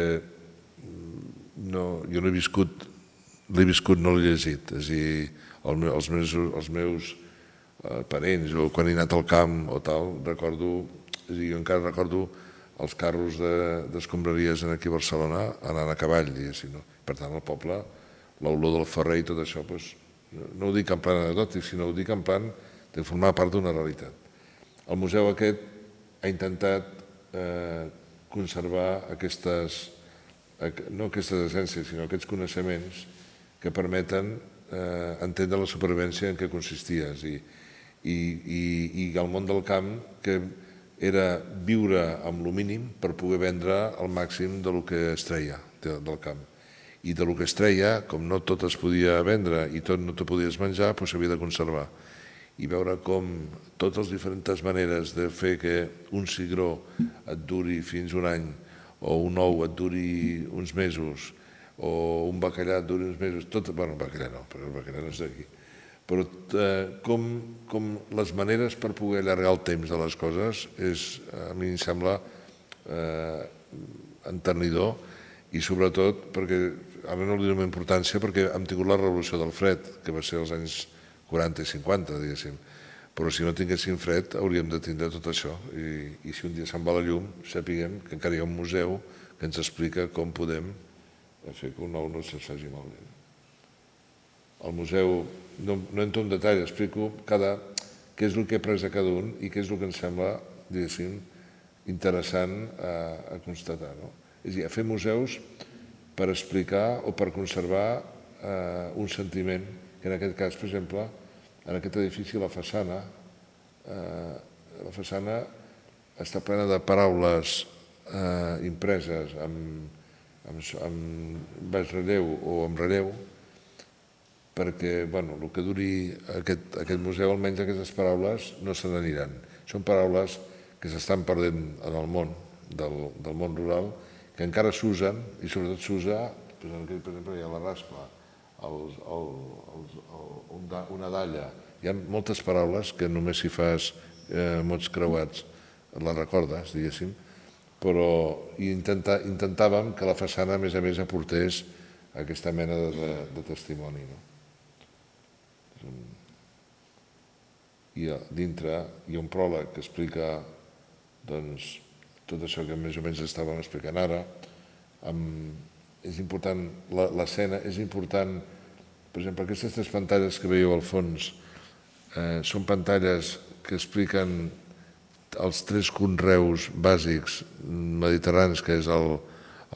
no, jo no he viscut, l'he viscut, no l'he llegit. És a dir, el, els meus, els meus eh, parents o quan he anat al camp o tal, recordo, és dir, jo encara recordo els carros d'escombraries de, aquí a Barcelona anant a cavall, diguéssim. No? Per tant, el poble, l'olor del ferrer i tot això, doncs, no ho dic en plan anecdòtic, sinó ho dic en plan de formar part d'una realitat. El museu aquest ha intentat eh, conservar aquestes, no aquestes essències, sinó aquests coneixements que permeten eh, entendre la supervivència en què consistia i, i, i, i el món del camp que era viure amb lo mínim per poder vendre el màxim de lo que es treia de, del camp. I de lo que es treia, com no tot es podia vendre i tot no te podies menjar, doncs s'havia de conservar. I veure com totes les diferents maneres de fer que un cigró et duri fins un any, o un ou et duri uns mesos, o un bacallà et duri uns mesos, tot, bueno, bacallà no, perquè el bacallà no és d'aquí, però eh, com, com les maneres per poder allargar el temps de les coses és, a mi em sembla eh, enternidor i sobretot perquè ara no li donem importància perquè hem tingut la revolució del fred, que va ser als anys 40 i 50, diguéssim. Però si no tinguéssim fred hauríem de tindre tot això i, i si un dia se'n va la llum sapiguem que encara hi ha un museu que ens explica com podem fer que un nou no se'ns faci malbé. El museu, no, no entro en detall, explico cada, què és el que he pres a cada un i què és el que em sembla, diguéssim, interessant a, a constatar. No? És a dir, a fer museus per explicar o per conservar eh, un sentiment, que en aquest cas, per exemple, en aquest edifici la façana, eh, la façana està plena de paraules eh, impreses amb, amb, amb baix relleu o amb relleu, perquè bueno, el que duri aquest, aquest museu, almenys aquestes paraules no se n'aniran. Són paraules que s'estan perdent en el món, del, del món rural, que encara s'usen, i sobretot s'usa, per exemple, hi ha la raspa, el, una dalla, hi ha moltes paraules que només si fas eh, mots creuats les recordes, diguéssim, però intenta, intentàvem que la façana, a més a més, aportés aquesta mena de, de, de testimoni. No? I dintre hi ha un pròleg que explica doncs, tot això que més o menys estàvem explicant ara. Amb, és important, l'escena és important, per exemple, aquestes tres pantalles que veieu al fons eh, són pantalles que expliquen els tres conreus bàsics mediterranis, que és el,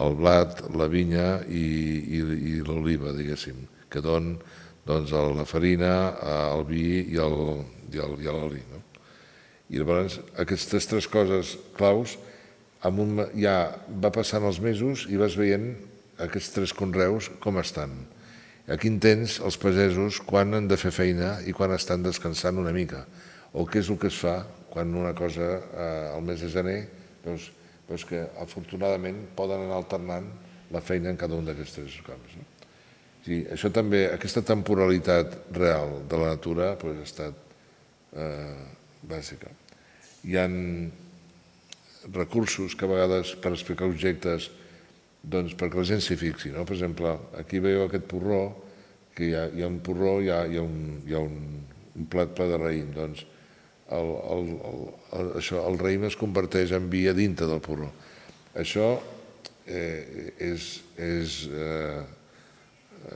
el blat, la vinya i, i, i l'oliva, diguéssim, que donen doncs, la farina, el vi i l'oli. No? I llavors aquestes tres coses claus, amb un, ja va passant els mesos i vas veient aquests tres conreus com estan. Aquí entens els pagesos quan han de fer feina i quan estan descansant una mica, o què és el que es fa quan una cosa eh, al mes de gener, doncs, doncs que afortunadament poden anar alternant la feina en cada un d'aquests tres camps. No? Sí, això també, aquesta temporalitat real de la natura pues, ha estat eh, bàsica. Hi ha recursos que a vegades per explicar objectes doncs perquè la gent s'hi fixi. No? Per exemple, aquí veieu aquest porró, que hi ha, hi ha un porró, hi ha, hi ha, un, hi ha un, un plat ple de raïm. Doncs el, el, el, el, això, el raïm es converteix en via dintre del porró. Això eh, és, és eh,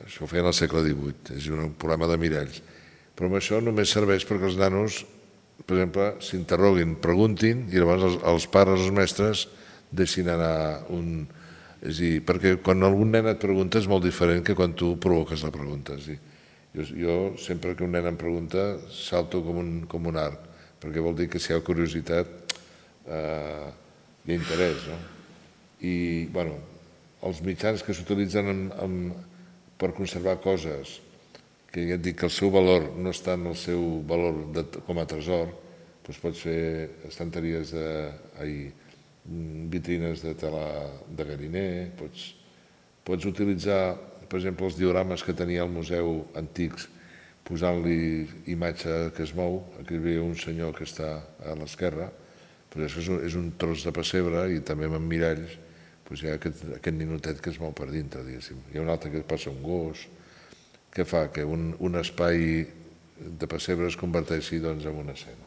això ho feien al segle XVIII, és un problema de miralls. Però això només serveix perquè els nanos, per exemple, s'interroguin, preguntin, i llavors els, els pares, els mestres, deixin anar un... És dir, perquè quan algun nen et pregunta és molt diferent que quan tu provoques la pregunta. És dir, Jo, jo sempre que un nen em pregunta salto com un, com un arc, perquè vol dir que si hi ha curiositat eh, hi ha interès. No? I, bueno, els mitjans que s'utilitzen en, en, per conservar coses que ja et dic que el seu valor no està en el seu valor de, com a tresor, doncs pots fer estanteries de, ai, vitrines de tela de gariner, pots, pots utilitzar, per exemple, els diorames que tenia el museu antics, posant-li imatge que es mou, aquí hi havia un senyor que està a l'esquerra, però és un, és un tros de pessebre i també amb miralls doncs hi ha aquest, aquest ninotet que es mou per dintre, diguéssim. Hi ha un altre que passa un gos, que fa que un, un espai de pessebre es converteixi doncs, en una escena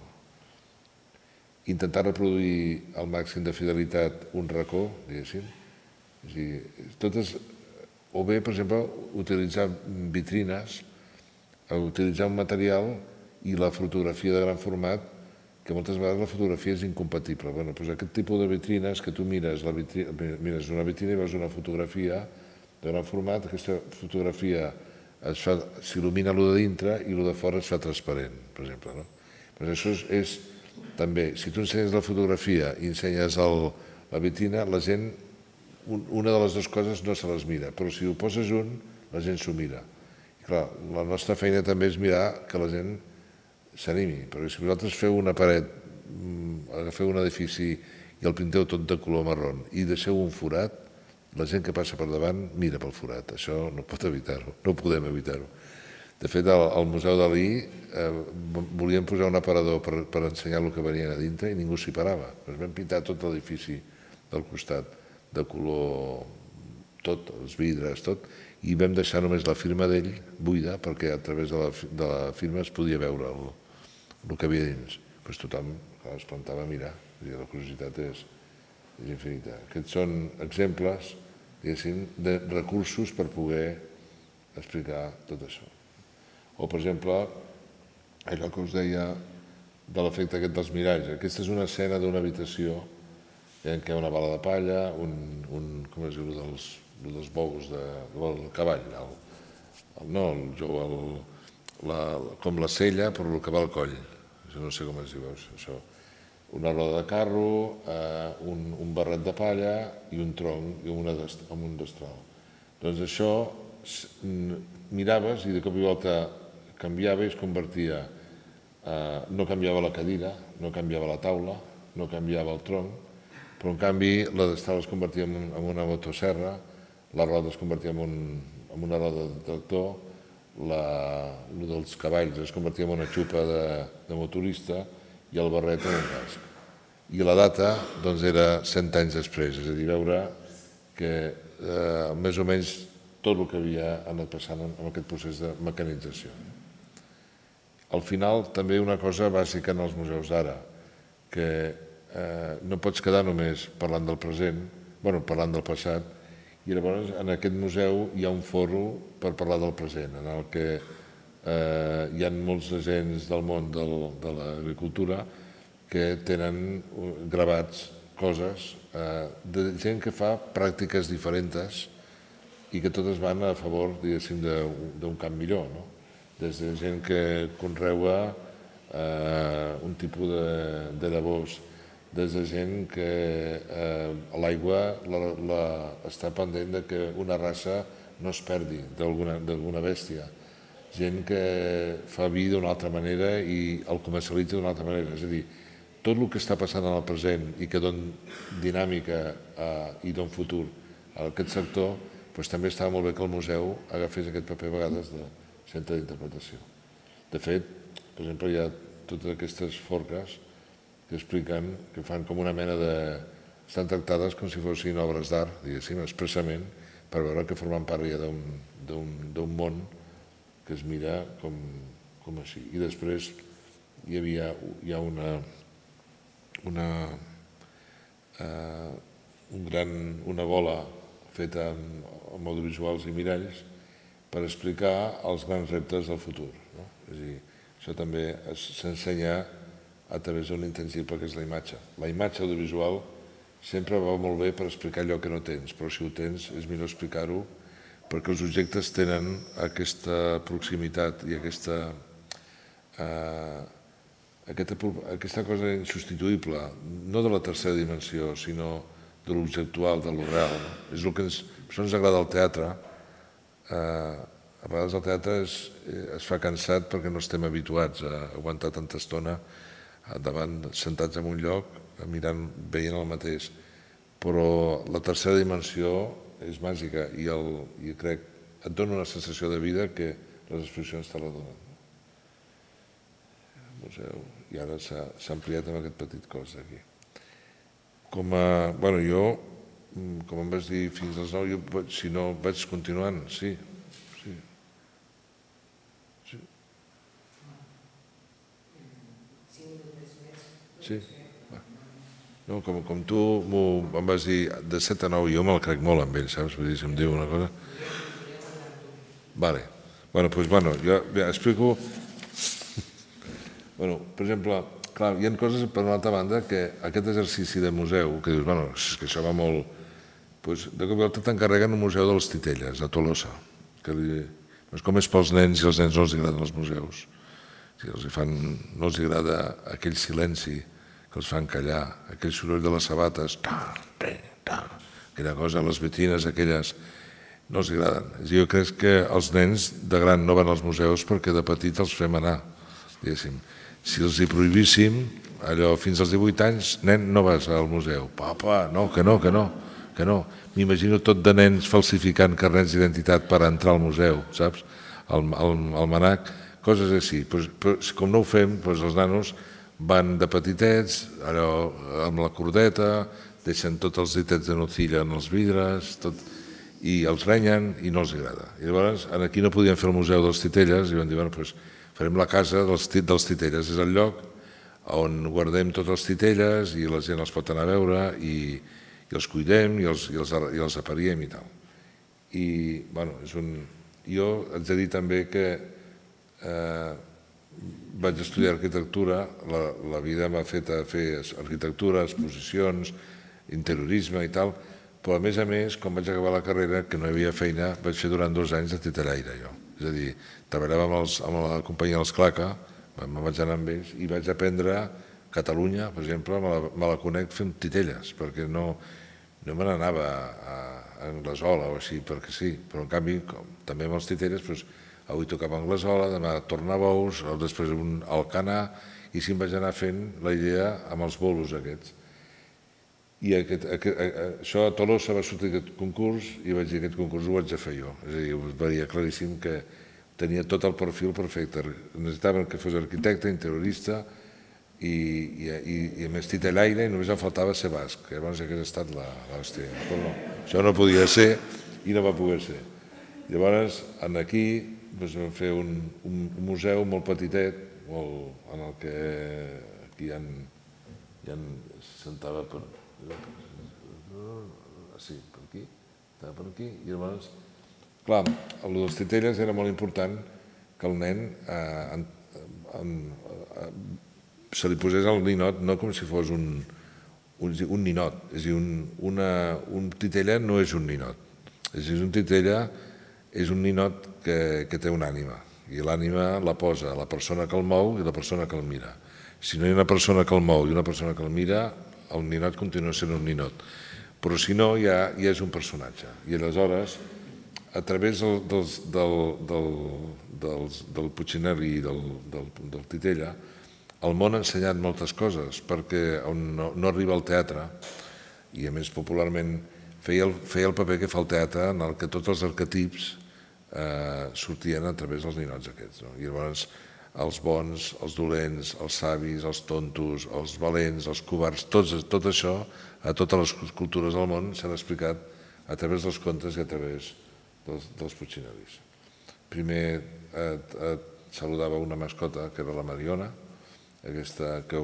intentar reproduir al màxim de fidelitat un racó, diguéssim. És dir, totes, o bé, per exemple, utilitzar vitrines, utilitzar un material i la fotografia de gran format, que moltes vegades la fotografia és incompatible. Bueno, doncs aquest tipus de vitrines que tu mires, la vitrina, mires una vitrina i veus una fotografia de gran format, aquesta fotografia s'il·lumina lo de dintre i lo de fora es fa transparent, per exemple. No? Però això és, és també, si tu ensenyes la fotografia i ensenyes el, la vitrina, la gent, un, una de les dues coses no se les mira, però si ho poses junt, la gent s'ho mira. I clar, la nostra feina també és mirar que la gent s'animi, perquè si vosaltres feu una paret, mm, agafeu un edifici i el pinteu tot de color marron i deixeu un forat, la gent que passa per davant mira pel forat. Això no pot evitar-ho, no podem evitar-ho. De fet, al, al Museu Dalí eh, volien posar un aparador per, per ensenyar el que venien a dintre i ningú s'hi parava. Es van pintar tot l'edifici del costat de color tot, els vidres, tot, i vam deixar només la firma d'ell buida perquè a través de la, de la firma es podia veure el, el que havia dins. Pues tothom es plantava a mirar, dir, la curiositat és, és infinita. Aquests són exemples, diguéssim, de recursos per poder explicar tot això. O, per exemple, allò que us deia de l'efecte aquest dels miralls. Aquesta és una escena d'una habitació en què hi ha una bala de palla, un, un com es diu, dels, dels bous de, del cavall, el, el, no, el, el, la, com la sella, però el que va al coll. Això no sé com es diu, això. Una roda de carro, eh, un, un barret de palla i un tronc i una dest, amb un destral. Doncs això miraves i de cop i volta canviava i es convertia, eh, no canviava la cadira, no canviava la taula, no canviava el tronc, però en canvi la d'estal es convertia en, en una motosserra, la roda es convertia en, un, en una roda de tractor, la, el dels cavalls es convertia en una xupa de, de motorista i el barret en un casc. I la data doncs, era 100 anys després, és a dir, veure que eh, més o menys tot el que havia anat passant en, aquest procés de mecanització. Al final, també una cosa bàsica en els museus d'ara, que eh, no pots quedar només parlant del present, bueno, parlant del passat, i llavors en aquest museu hi ha un foro per parlar del present, en el que eh, hi ha molts agents del món del, de l'agricultura que tenen gravats coses eh, de gent que fa pràctiques diferents i que totes van a favor, diguéssim, d'un camp millor, no? des de gent que conreua eh, un tipus de, de llavors, des de gent que eh, l'aigua la, la, està pendent de que una raça no es perdi d'alguna bèstia, gent que fa vi d'una altra manera i el comercialitza d'una altra manera, és a dir, tot el que està passant en el present i que don dinàmica eh, i don futur a aquest sector, doncs també estava molt bé que el museu agafés aquest paper a vegades de, centre d'interpretació. De fet, per exemple, hi ha totes aquestes forques que expliquen, que fan com una mena de... estan tractades com si fossin obres d'art, diguéssim, expressament, per veure que formen part ja d'un món que es mira com, com així. I després hi havia hi ha una, una, eh, un gran, una bola feta amb, amb audiovisuals i miralls per explicar els grans reptes del futur. No? És a dir, això també s'ensenya a través d'un intangible que és la imatge. La imatge audiovisual sempre va molt bé per explicar allò que no tens, però si ho tens és millor explicar-ho perquè els objectes tenen aquesta proximitat i aquesta, eh, aquesta, aquesta cosa insubstituïble, no de la tercera dimensió, sinó de l'objectual, de lo real. És el que ens, això ens agrada el teatre. Eh, a vegades el teatre es, es fa cansat perquè no estem habituats a aguantar tanta estona davant, sentats en un lloc, mirant, veient el mateix. Però la tercera dimensió és màgica i, el, i crec et dona una sensació de vida que les exposicions te la donen. El museu, i ara s'ha ampliat amb aquest petit cos d'aquí. Com a, bueno, jo, mm, com em vas dir fins als 9, jo, si no vaig continuant, sí, sí. No, com, com tu em vas dir de 7 a 9, jo me'l crec molt amb ell, saps? Vull dir, si em diu una cosa... Vale. Bueno, doncs, bueno, jo ja, explico... bueno, per exemple, clar, hi ha coses, per una altra banda, que aquest exercici de museu, que dius, bueno, és que això va molt... Pues, de cop i volta t'encarreguen un museu de les Titelles, a Tolosa, que li... és com és pels nens i els nens no els agraden els museus. Si els fan, no els agrada aquell silenci, que els fan callar, aquell soroll de les sabates, ta, ta, ta, aquella cosa, les vetines aquelles, no els agraden. Jo crec que els nens de gran no van als museus perquè de petit els fem anar, diguéssim. Si els hi prohibíssim, allò fins als 18 anys, nen, no vas al museu. Papa, no, que no, que no, que no. M'imagino tot de nens falsificant carnets d'identitat per entrar al museu, saps? Al, al, al manac, coses així. Però, però, com no ho fem, doncs els nanos van de petitets, allò amb la cordeta, deixen tots els ditets de nocilla en els vidres, tot, i els renyen i no els agrada. I llavors aquí no podien fer el Museu dels Titelles i van dir, bueno, doncs farem la casa dels, dels Titelles, és el lloc on guardem tots els titelles i la gent els pot anar a veure i, i els cuidem i els, i els, i els apariem i tal. I, bueno, és un... Jo haig de dir també que eh, vaig estudiar arquitectura, la, la vida m'ha fet a fer arquitectura, exposicions, interiorisme i tal, però a més a més, quan vaig acabar la carrera, que no hi havia feina, vaig fer durant dos anys de titellaire jo. És a dir, treballava amb, els, amb la companyia dels Claca, me'n vaig anar amb ells, i vaig aprendre Catalunya, per exemple, me la, me la conec fent titelles, perquè no, no me n'anava a, a Anglesola o així, perquè sí, però en canvi, com, també amb els titelles, doncs, avui tocava Anglesola, demà Tornabous, després un Alcanar, i si em vaig anar fent la idea amb els bolos aquests. I aquest, aquest, això a Tolosa va sortir aquest concurs i vaig dir aquest concurs ho vaig a fer jo. És a dir, va dir claríssim que tenia tot el perfil perfecte. Necessitaven que fos arquitecte, interiorista i, i, i, i a més titellaire i només em faltava ser basc. Llavors hagués estat l'hòstia. Però no, això no podia ser i no va poder ser. Llavors, aquí doncs vam fer un, un museu molt petitet, molt, en el que aquí hi ha, hi ha sentava per, sí, per aquí, estava per aquí, i llavors, clar, el dels titelles era molt important que el nen eh, en, en, eh, se li posés el ninot no com si fos un, un, un ninot, és a dir, un, una, un titella no és un ninot, és a dir, un titella és un ninot que, que té una ànima i l'ànima la posa la persona que el mou i la persona que el mira. Si no hi ha una persona que el mou i una persona que el mira, el ninot continua sent un ninot. Però si no, ja, ja és un personatge. I aleshores, a través del, dels, del, del, del, del Puigcinelli i del, del, del Titella, el món ha ensenyat moltes coses, perquè on no, no arriba al teatre, i a més popularment feia el, feia el paper que fa el teatre en el que tots els arquetips eh, sortien a través dels ninots aquests. No? I llavors els bons, els dolents, els savis, els tontos, els valents, els covards, tots, tot això a totes les cultures del món s'han explicat a través dels contes i a través dels, dels Puccinalis. Primer et, et saludava una mascota que era la Mariona, aquesta, que,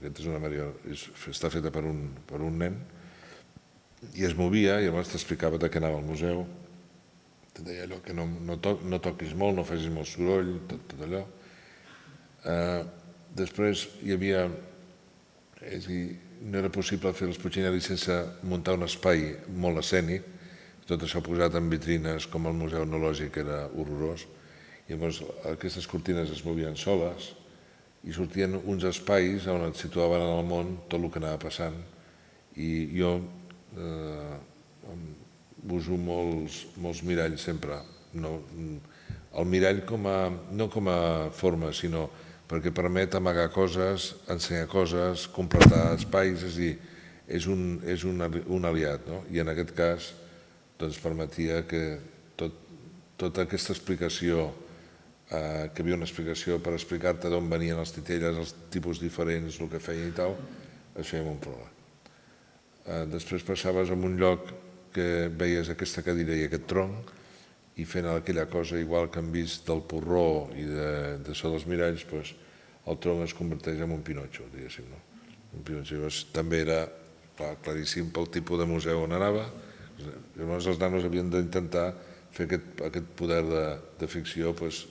aquesta és una Mariona, és, està feta per un, per un nen, i es movia i llavors t'explicava de què anava al museu, te deia allò que no, no, to, no toquis molt, no facis molt soroll, tot, tot allò. Eh, després hi havia, és dir, no era possible fer els Puccinelli sense muntar un espai molt escènic, tot això posat en vitrines com el Museu Etnològic era horrorós. I llavors aquestes cortines es movien soles i sortien uns espais on et situaven en el món tot el que anava passant. I jo eh, uso molts, molts miralls sempre. No, el mirall com a, no com a forma, sinó perquè permet amagar coses, ensenyar coses, completar espais, és a dir, és un, és un, un aliat. No? I en aquest cas doncs, permetia que tot, tota aquesta explicació, eh, que havia una explicació per explicar-te d'on venien els titelles, els tipus diferents, el que feien i tal, es feia un problema. Eh, després passaves a un lloc que veies aquesta cadira i aquest tronc i fent aquella cosa igual que han vist del porró i de, de so dels miralls, doncs, el tronc es converteix en un pinotxo, diguéssim. No? Un pinotxo. Llavors, també era clar, claríssim pel tipus de museu on anava. Llavors els nanos havien d'intentar fer aquest, aquest poder de, de ficció, doncs,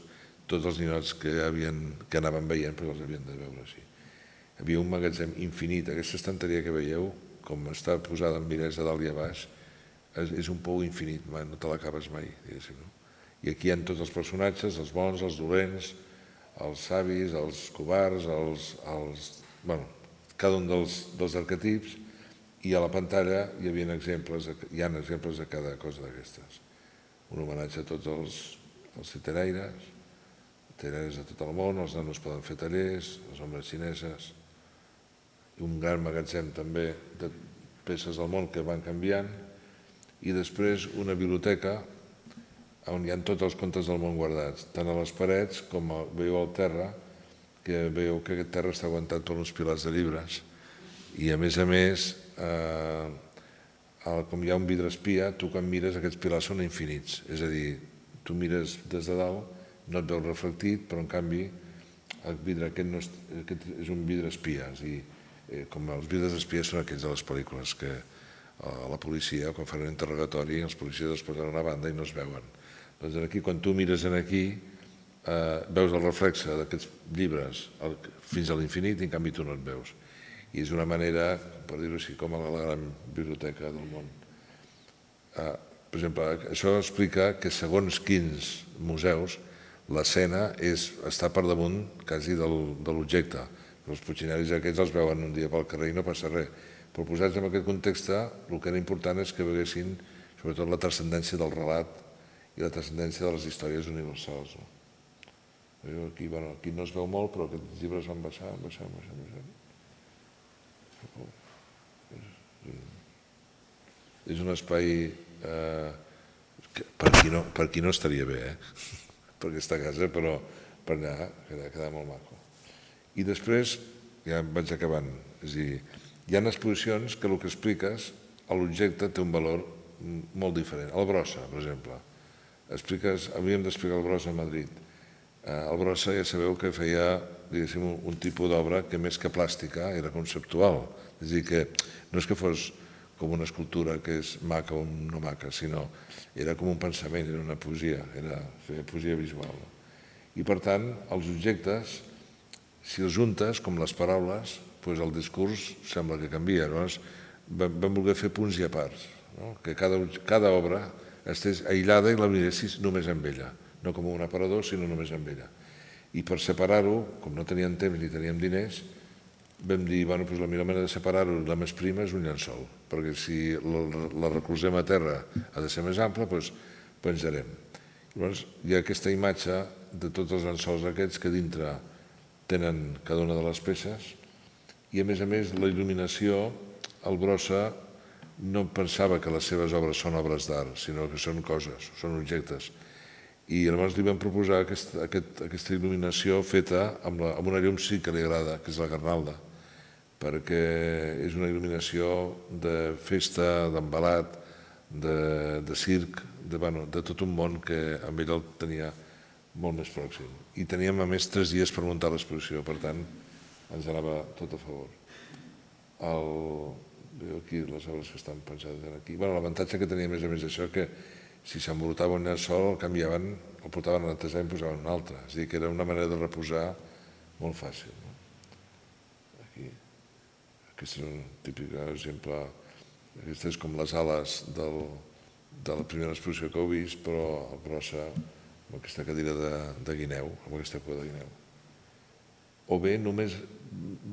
tots els ninots que, havien, que anaven veient doncs els havien de veure així. Hi havia un magatzem infinit, aquesta estanteria que veieu, com està posada en mirets de dalt i a baix, és, és un pou infinit, no te l'acabes mai, diguéssim. No? I aquí hi ha tots els personatges, els bons, els dolents, els savis, els covards, els, els, bueno, cada un dels, dels arquetips, i a la pantalla hi havia exemples, hi ha exemples de cada cosa d'aquestes. Un homenatge a tots els, els citeraires, tallers de tot el món, els nanos poden fer tallers, les ombres xineses, i un gran magatzem també de peces del món que van canviant, i després una biblioteca on hi ha tots els contes del món guardats, tant a les parets com a, veieu al terra, que veieu que aquest terra està aguantat per uns pilars de llibres, i a més a més, eh, com hi ha un vidre espia, tu quan mires aquests pilars són infinits, és a dir, tu mires des de dalt, no et veus reflectit, però en canvi el vidre aquest, no és, aquest és un vidre espia, és dir, eh, com els vidres espies són aquells de les pel·lícules que la policia, quan fan un interrogatori, els policies es posen a una banda i no es veuen. Doncs aquí, quan tu mires en aquí, eh, veus el reflexe d'aquests llibres fins a l'infinit i en canvi tu no et veus. I és una manera, per dir-ho així, com a la gran biblioteca del món. Eh, per exemple, això explica que segons quins museus l'escena està per damunt quasi del, de l'objecte. Els putxinaris aquests els veuen un dia pel carrer i no passa res. Però posats en aquest context, el que era important és que veguessin sobretot la transcendència del relat i la transcendència de les històries universals. No? Aquí, bueno, aquí no es veu molt, però aquests llibres van baixar, baixar, baixar, baixar. És un espai eh, que per, qui no, per qui no estaria bé, eh? per aquesta casa, però per allà queda, queda molt maco. I després, ja vaig acabant, és a dir, hi ha exposicions que el que expliques, l'objecte té un valor molt diferent. El brossa, per exemple. Expliques, havíem d'explicar el brossa a Madrid. Eh, el brossa ja sabeu que feia diguéssim, un tipus d'obra que més que plàstica era conceptual. És a dir, que no és que fos com una escultura que és maca o no maca, sinó era com un pensament, era una poesia, era fer poesia visual. I per tant, els objectes si els juntes, com les paraules, doncs el discurs sembla que canvia. Llavors, vam voler fer punts i a parts, no? que cada, cada obra estigués aïllada i la miressis només amb ella, no com un aparador, sinó només amb ella. I per separar-ho, com no teníem temps ni teníem diners, vam dir, bueno, doncs la millor manera de separar-ho, la més prima és un llençol, perquè si la, la recolzem a terra ha de ser més ampla, doncs penjarem. Llavors, hi ha aquesta imatge de tots els llençols aquests que dintre tenen cada una de les peces i a més a més la il·luminació, el Brossa no pensava que les seves obres són obres d'art, sinó que són coses, són objectes. I llavors li vam proposar aquest, aquest, aquesta il·luminació feta amb, la, amb una llum sí que li agrada, que és la Garnalda, perquè és una il·luminació de festa, d'embalat, de, de circ, de, bueno, de tot un món que amb ell el tenia molt més pròxim. I teníem, a més, tres dies per muntar l'exposició, per tant, ens anava tot a favor. El... Aquí les obres que estan pensades aquí. Bueno, L'avantatge que tenia, més a més, això, que si s'embolutava un llençol, el canviaven, el portaven a netejar i en posaven un altre. És a dir, que era una manera de reposar molt fàcil. No? Aquí. Aquest és un típic exemple. Aquestes és com les ales del, de la primera exposició que heu vist, però el brossa amb aquesta cadira de, de guineu, amb aquesta cua de guineu. O bé només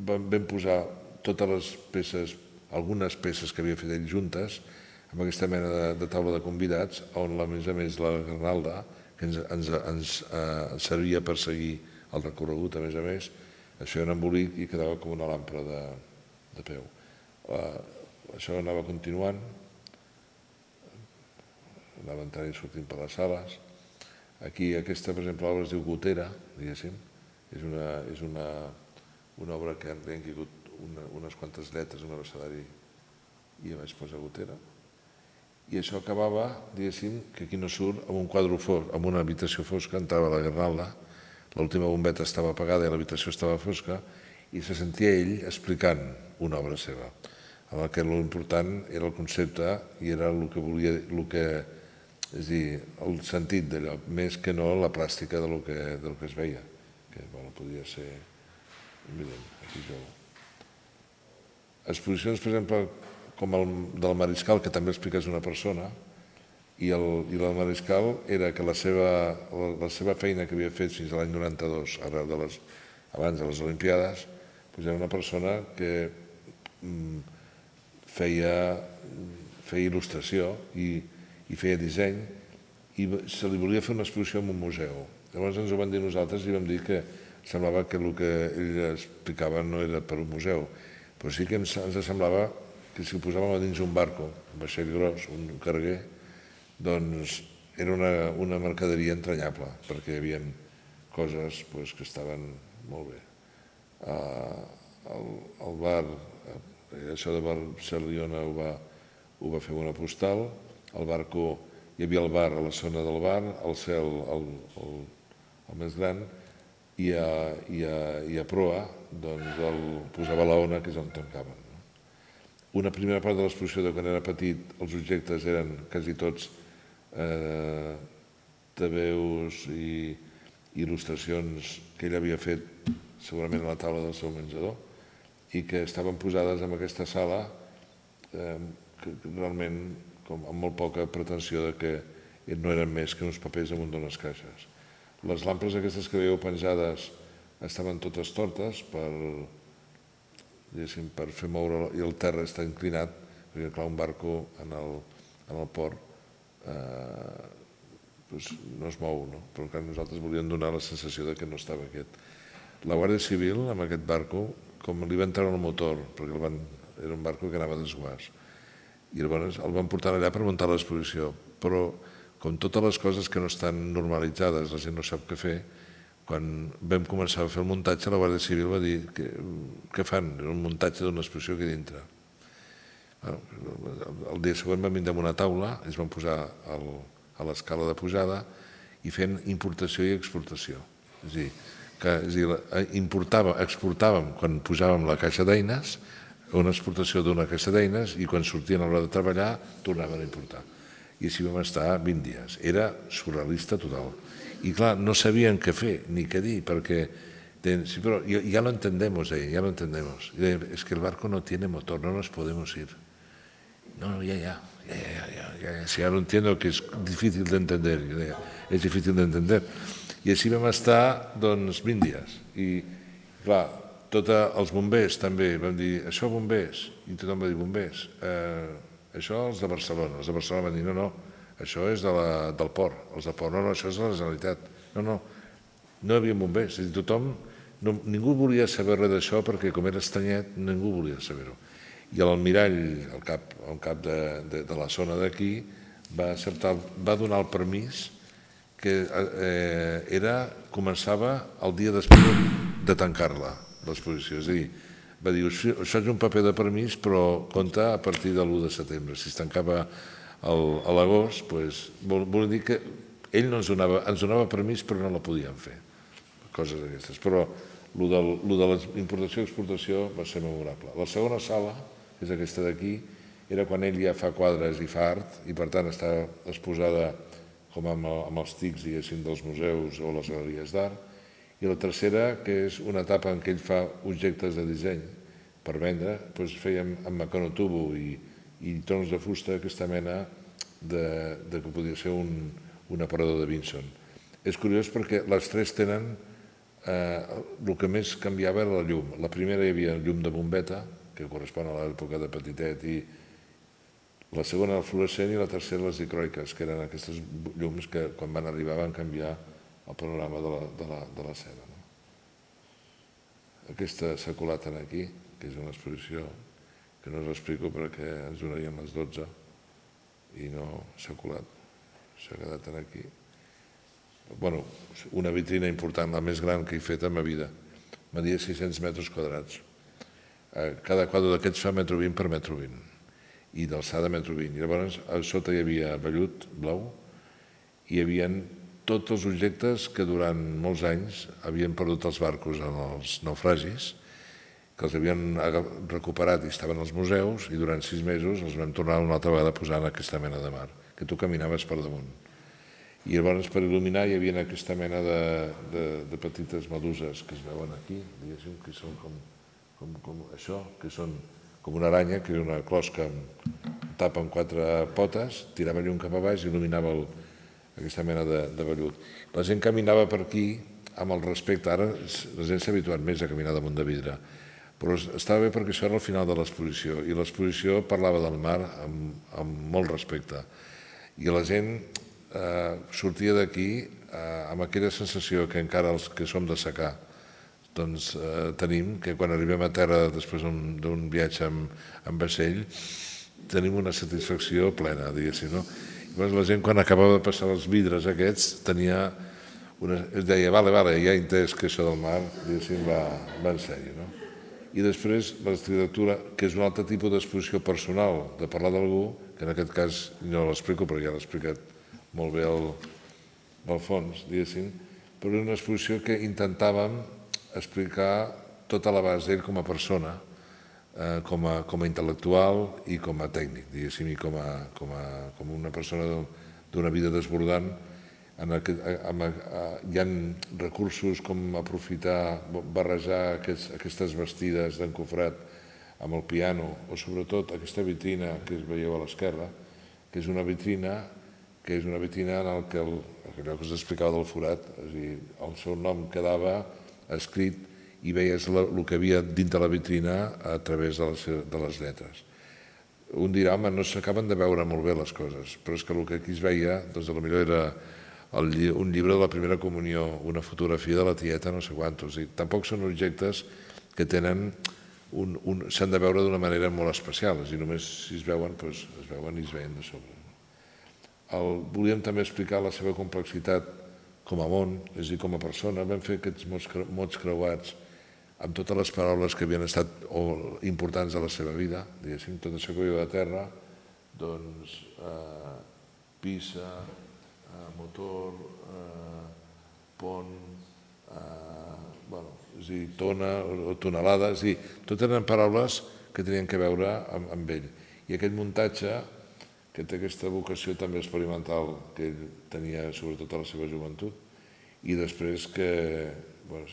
vam, vam posar totes les peces, algunes peces que havia fet ell juntes, amb aquesta mena de, de taula de convidats, on a més a més la Granalda, que ens, ens, ens eh, servia per seguir el recorregut, a més a més, es feia un embolic i quedava com una làmpara de, de peu. Eh, això anava continuant, anava entrant i sortint per les sales. Aquí, aquesta, per exemple, obra es diu Gotera, diguéssim. És una, és una, una obra que han, caigut una, unes quantes lletres, un abecedari, i vaig posar Gotera. I això acabava, diguéssim, que aquí no surt, amb un quadre fosc, amb una habitació fosca, entrava la Guernalda, l'última bombeta estava apagada i l'habitació estava fosca, i se sentia ell explicant una obra seva, en el que l'important era el concepte i era el que volia, el que, és dir, el sentit d'allò, més que no la plàstica del que, del que es veia, podia ser evident, aquí jo. Exposicions, per exemple, com el del Mariscal, que també expliques una persona, i el, i el Mariscal era que la seva, la, la seva feina que havia fet fins a l'any 92, arrel de les, abans de les Olimpiades, doncs era una persona que mm, feia, feia il·lustració i, i feia disseny i se li volia fer una exposició en un museu. Llavors ens ho van dir nosaltres i vam dir que semblava que el que ell explicava no era per un museu, però sí que ens, ens semblava que si ho posàvem dins un barco, un vaixell gros, un carguer, doncs era una, una mercaderia entranyable, perquè hi havia coses pues, que estaven molt bé. Uh, el, el bar, eh, això de Barcelona ho va, ho va fer una postal, el barco, hi havia el bar a la zona del bar, el cel el, el, el més gran, i a, i a, i a proa doncs el posava la ona, que és on tancaven. No? Una primera part de l'exposició de quan era petit, els objectes eren quasi tots eh, de veus i il·lustracions que ell havia fet segurament a la taula del seu menjador i que estaven posades en aquesta sala eh, que realment com amb molt poca pretensió de que no eren més que uns papers amunt d'unes caixes. Les lampres aquestes que veieu penjades estaven totes tortes per, per fer moure, i el terra està inclinat, perquè clar, un barco en el, en el port eh, doncs no es mou, no? però encara nosaltres volíem donar la sensació de que no estava aquest. La Guàrdia Civil, amb aquest barco, com li va entrar el motor, perquè el van, era un barco que anava desguàs, i llavors el van portar allà per muntar l'exposició, però com totes les coses que no estan normalitzades, la gent no sap què fer, quan vam començar a fer el muntatge, la Guàrdia Civil va dir que, què fan? Un muntatge d'una exposició aquí dintre. El dia següent vam vindre una taula, ens vam posar el, a l'escala de pujada i fent importació i exportació. És a dir, que és a dir, importàvem, exportàvem quan pujàvem la caixa d'eines, una exportació d'una caixa d'eines i quan sortien a l'hora de treballar tornaven a importar i així vam estar 20 dies. Era surrealista total. I clar, no sabien què fer ni què dir, perquè sí, pero ya lo entendemos, eh, ya lo entendemos. Es que el barco no tiene motor, no nos podemos ir. No, no, ya, ya, ya, ya, ya, ya. Si ya lo entiendo que és difícil d'entender, és difícil d'entender. I així vam estar, doncs, 20 dies. I, clar, tots els bombers també vam dir, això bombers, i tothom va dir bombers, eh, això els de Barcelona. Els de Barcelona van dir, no, no, això és de la, del port. Els de port, no, no, això és de la Generalitat. No, no, no hi havia bombers. És dir, tothom, no, ningú volia saber res d'això perquè com era estanyet, ningú volia saber-ho. I l'almirall, el cap, el cap de, de, de la zona d'aquí, va, acceptar, va donar el permís que eh, era, començava el dia després de tancar-la, l'exposició. És a dir, va dir, això és un paper de permís, però compta a partir de l'1 de setembre. Si es tancava a l'agost, doncs, vol, vol dir que ell no ens donava, ens donava permís, però no la podíem fer. Coses d'aquestes. Però el de l'importació i exportació va ser memorable. La segona sala, que és aquesta d'aquí, era quan ell ja fa quadres i fa art, i per tant està exposada com amb, amb els tics, diguéssim, dels museus o les galeries d'art, i la tercera, que és una etapa en què ell fa objectes de disseny per vendre, doncs fèiem amb meconotubo i, i tons de fusta aquesta mena de, de que podia ser un, un aparador de Vinson. És curiós perquè les tres tenen... Eh, el que més canviava era la llum. La primera hi havia llum de bombeta, que correspon a l'època de Petitet, i la segona el fluorescent i la tercera les dicroiques, que eren aquestes llums que quan van arribar van canviar el panorama de la, de la, de la cena. No? Aquesta s'ha colat aquí, que és una exposició que no us explico perquè ens donarien les 12 i no s'ha colat, s'ha quedat aquí. bueno, una vitrina important, la més gran que he fet en ma vida. Media 600 metres quadrats. Eh, cada quadre d'aquests fa metro 20 per metro 20 i d'alçada metro 20. I llavors a sota hi havia vellut blau i hi havia tots els objectes que durant molts anys havien perdut els barcos en els naufragis que els havien recuperat i estaven als museus i durant sis mesos els vam tornar una altra vegada a posar en aquesta mena de mar, que tu caminaves per damunt. I llavors per il·luminar hi havia aquesta mena de, de, de petites meduses que es veuen aquí, diguéssim, que són com, com, com això, que són com una aranya, que és una closca amb tapa amb quatre potes, tirava llum cap a baix i il·luminava el, aquesta mena de, de vellut. La gent caminava per aquí amb el respecte, ara la gent s'ha habituat més a caminar damunt de vidre, però estava bé perquè això era el final de l'exposició i l'exposició parlava del mar amb, amb molt respecte i la gent eh, sortia d'aquí eh, amb aquella sensació que encara els que som de secar doncs eh, tenim que quan arribem a terra després d'un viatge amb, amb vaixell tenim una satisfacció plena, diguéssim, no? Llavors la gent quan acabava de passar els vidres aquests tenia una, es deia, vale, vale, ja he entès que això del mar, va, va en sèrio, no? i després l'arquitectura, que és un altre tipus d'exposició personal, de parlar d'algú, que en aquest cas no l'explico, però ja l'ha explicat molt bé el, el fons, diguéssim, però és una exposició que intentàvem explicar tota la base d'ell com a persona, eh, com, a, com a intel·lectual i com a tècnic, diguéssim, i com, a, com, a, com una persona d'una vida desbordant, en aquest, amb, hi ha recursos com aprofitar, barrejar aquests, aquestes vestides d'encofrat amb el piano, o sobretot aquesta vitrina que es veieu a l'esquerra, que és una vitrina que és una vitrina en el que el, allò que us explicava del forat, és dir, el seu nom quedava escrit i veies el que havia dintre la vitrina a través de les, de les lletres. Un dirà, home, no s'acaben de veure molt bé les coses, però és que el que aquí es veia, doncs potser era el, un llibre de la primera comunió, una fotografia de la tieta, no sé quantos. I tampoc són objectes que tenen un, un, s'han de veure d'una manera molt especial, i només si es veuen, doncs, es veuen i es veien de sobre. El, volíem també explicar la seva complexitat com a món, és a dir, com a persona. Vam fer aquests mots creuats amb totes les paraules que havien estat o importants a la seva vida, diguéssim, tot això que viu de terra, doncs, eh, Pisa, motor, eh, pont, eh, bueno, és a dir, tona o tonelada, és a dir, tot eren paraules que tenien que veure amb, amb ell. I aquest muntatge, que té aquesta vocació també experimental que ell tenia sobretot a la seva joventut, i després que bueno,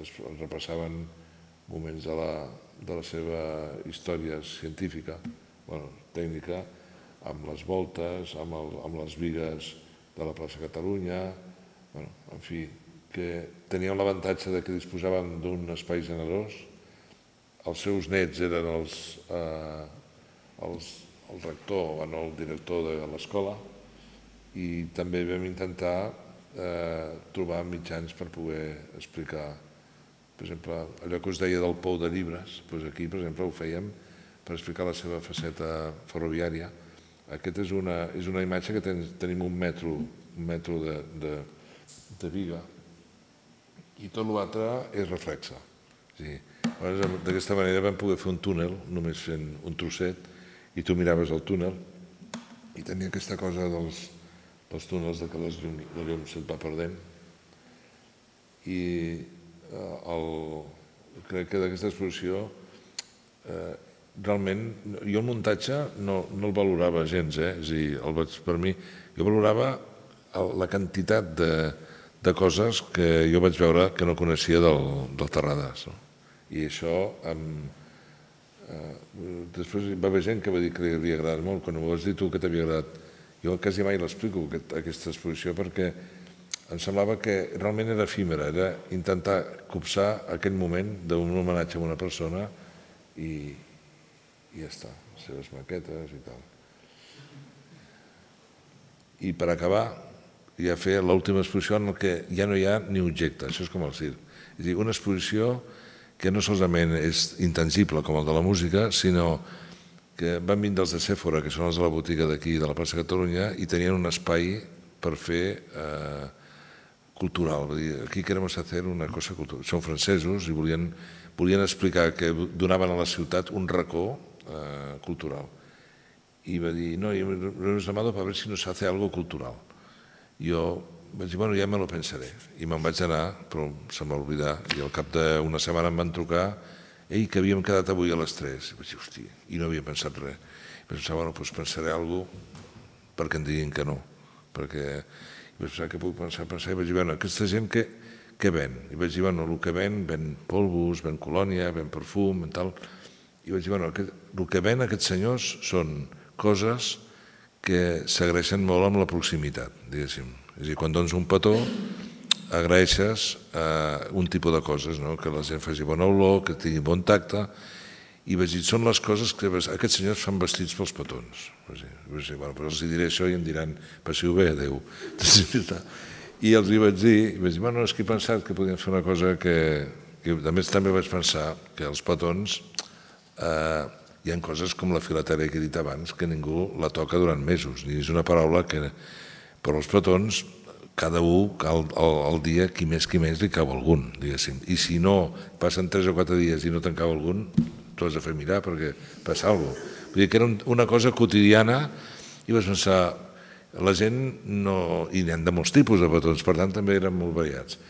es repassaven moments de la, de la seva història científica, bueno, tècnica, amb les voltes, amb, el, amb les vigues de la plaça Catalunya, bueno, en fi, que teníem l'avantatge de que disposàvem d'un espai generós, els seus nets eren els, eh, els, el rector o el director de l'escola i també vam intentar eh, trobar mitjans per poder explicar per exemple, allò que us deia del pou de llibres, doncs aquí, per exemple, ho fèiem per explicar la seva faceta ferroviària, aquesta és una, és una imatge que ten, tenim un metro, un metro de, de, de viga i tot l'altre és reflexa. Sí. D'aquesta manera vam poder fer un túnel, només fent un trosset, i tu miraves el túnel i tenia aquesta cosa dels, dels túnels de que les llum, se't va perdent. I eh, el, crec que d'aquesta exposició eh, realment, jo el muntatge no, no el valorava gens, eh? és a dir, el vaig, per mi, jo valorava la quantitat de, de coses que jo vaig veure que no coneixia del, del Terrades. No? I això, amb, eh, després va haver gent que va dir que li havia agradat molt, quan ho vas dir tu que t'havia agradat, Jo quasi mai l'explico, aquesta exposició, perquè em semblava que realment era efímera, era intentar copsar aquell moment d'un homenatge a una persona i, i ja està, les seves maquetes i tal. I per acabar, ja fer l'última exposició en què ja no hi ha ni objecte, això és com el circ. És dir, una exposició que no solament és intangible com el de la música, sinó que van vindre els de Sephora, que són els de la botiga d'aquí, de la plaça Catalunya, i tenien un espai per fer eh, cultural. Vull dir, aquí queremos hacer una cosa cultural. Són francesos i volien, volien explicar que donaven a la ciutat un racó eh, cultural. I va dir, no, yo hemos llamado para ver si nos hace algo cultural. Jo vaig dir, bueno, ja me lo pensaré. I me'n vaig anar, però se m'ha oblidat. I al cap d'una setmana em van trucar, ei, que havíem quedat avui a les 3. I vaig dir, hòstia, i no havia pensat res. I pensar, bueno, doncs pensaré alguna cosa perquè em diguin que no. Perquè i vaig pensar que puc pensar, pensar, i vaig dir, bueno, aquesta gent que, què ven? I vaig dir, bueno, el que ven, ven polvos, ven colònia, ven perfum, ven tal. I vaig dir, bueno, el que ven aquests senyors són coses que s'agraeixen molt amb la proximitat, diguéssim. És a dir, quan dones un petó, agraeixes eh, un tipus de coses, no? que la gent faci bona olor, que tingui bon tacte, i vaig dir, són les coses que aquests senyors fan vestits pels petons. Vaig dir, vaig dir bueno, però els diré això i em diran, passiu bé, adeu. I els hi vaig dir, i vaig dir, bueno, és que he pensat que podíem fer una cosa que, que a més també vaig pensar que els petons eh, hi ha coses com la filatèria que he dit abans que ningú la toca durant mesos, ni és una paraula que... Però els petons, cada un, al, al, al dia, qui més qui més, li cau algun, diguéssim. I si no, passen 3 o 4 dies i no te'n cau algun, tu has de fer mirar perquè passa alguna cosa. Vull dir que era una cosa quotidiana i vas pensar, la gent no... I n'hi ha de molts tipus de petons, per tant també eren molt variats.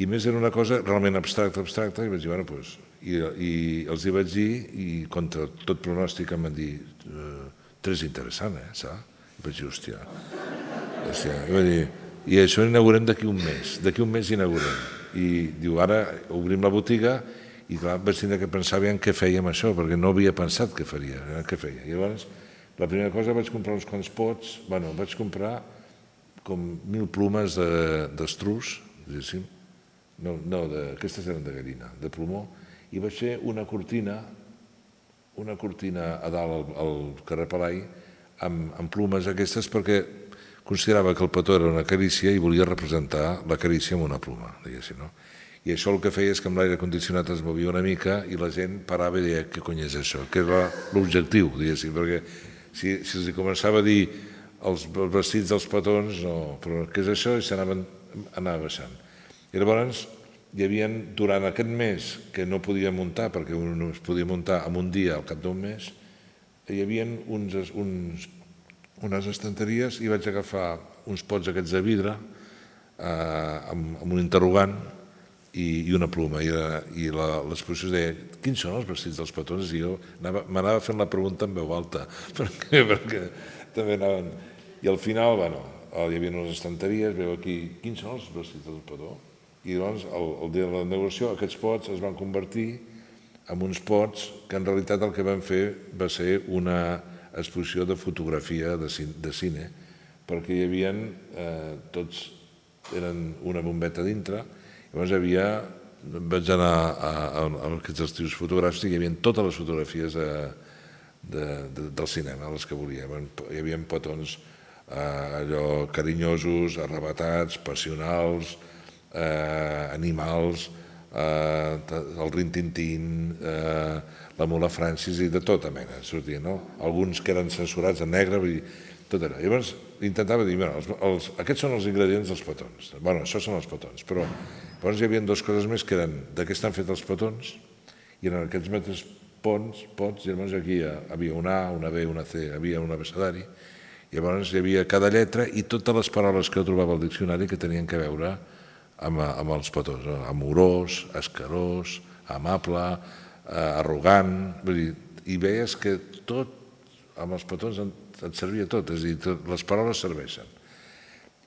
I més era una cosa realment abstracta, abstracta, i vaig dir, bueno, doncs, i, i els hi vaig dir, i contra tot pronòstic em van dir, eh, tres interessant, eh, saps? I vaig dir, hòstia, hòstia, i vaig dir, i això inaugurem d'aquí un mes, d'aquí un mes inaugurem. I diu, ara obrim la botiga, i clar, vaig tenir que pensar en què fèiem això, perquè no havia pensat què faria, eh, què feia. I llavors, la primera cosa vaig comprar uns quants pots, bueno, vaig comprar com mil plumes d'estrus, de, diguéssim, no, no de, aquestes eren de gallina, de plomó, i vaig fer una cortina, una cortina a dalt al, al carrer Palai, amb, amb plumes aquestes, perquè considerava que el petó era una carícia i volia representar la carícia amb una pluma, diguéssim, no? I això el que feia és que amb l'aire condicionat es movia una mica i la gent parava i deia què cony és això, que era l'objectiu, diguéssim, perquè si, si els començava a dir els vestits dels petons, no, però què és això? I s'anaven anava baixant. I llavors hi havia, durant aquest mes que no podia muntar, perquè no es podia muntar en un dia al cap d'un mes, hi havia uns, uns, unes estanteries i vaig agafar uns pots aquests de vidre eh, amb, amb un interrogant i, i una pluma. I, i l'exposició deia, quins són els vestits dels petons? I jo m'anava fent la pregunta en veu alta, perquè, perquè també anaven... I al final, bueno, hi havia unes estanteries, veu aquí, quins són els vestits del petó? i doncs el, el dia de la negociació aquests pots es van convertir en uns pots que en realitat el que van fer va ser una exposició de fotografia de, cine, de perquè hi havia, eh, tots eren una bombeta dintre, llavors hi havia, vaig anar a, a, a aquests estius fotogràfics i hi havia totes les fotografies de, de, de, del cinema, les que volíem. Hi havia petons eh, allò carinyosos, arrebatats, passionals, eh, animals, eh, el rintintín, eh, la mula Francis i de tota mena sortia, no? Alguns que eren censurats en negre, vull dir, tot era. Llavors intentava dir, bueno, els, els, aquests són els ingredients dels petons. Bueno, això són els petons, però llavors hi havia dues coses més que eren de què estan fets els petons i eren aquests metres ponts, pots, i llavors aquí hi havia una A, una B, una C, havia un abecedari, i llavors hi havia cada lletra i totes les paraules que trobava al diccionari que tenien que veure amb, amb els petons, amorós, escarós, amable, arrogant, vull dir, i veies que tot, amb els petons et servia tot, és a dir, tot, les paraules serveixen.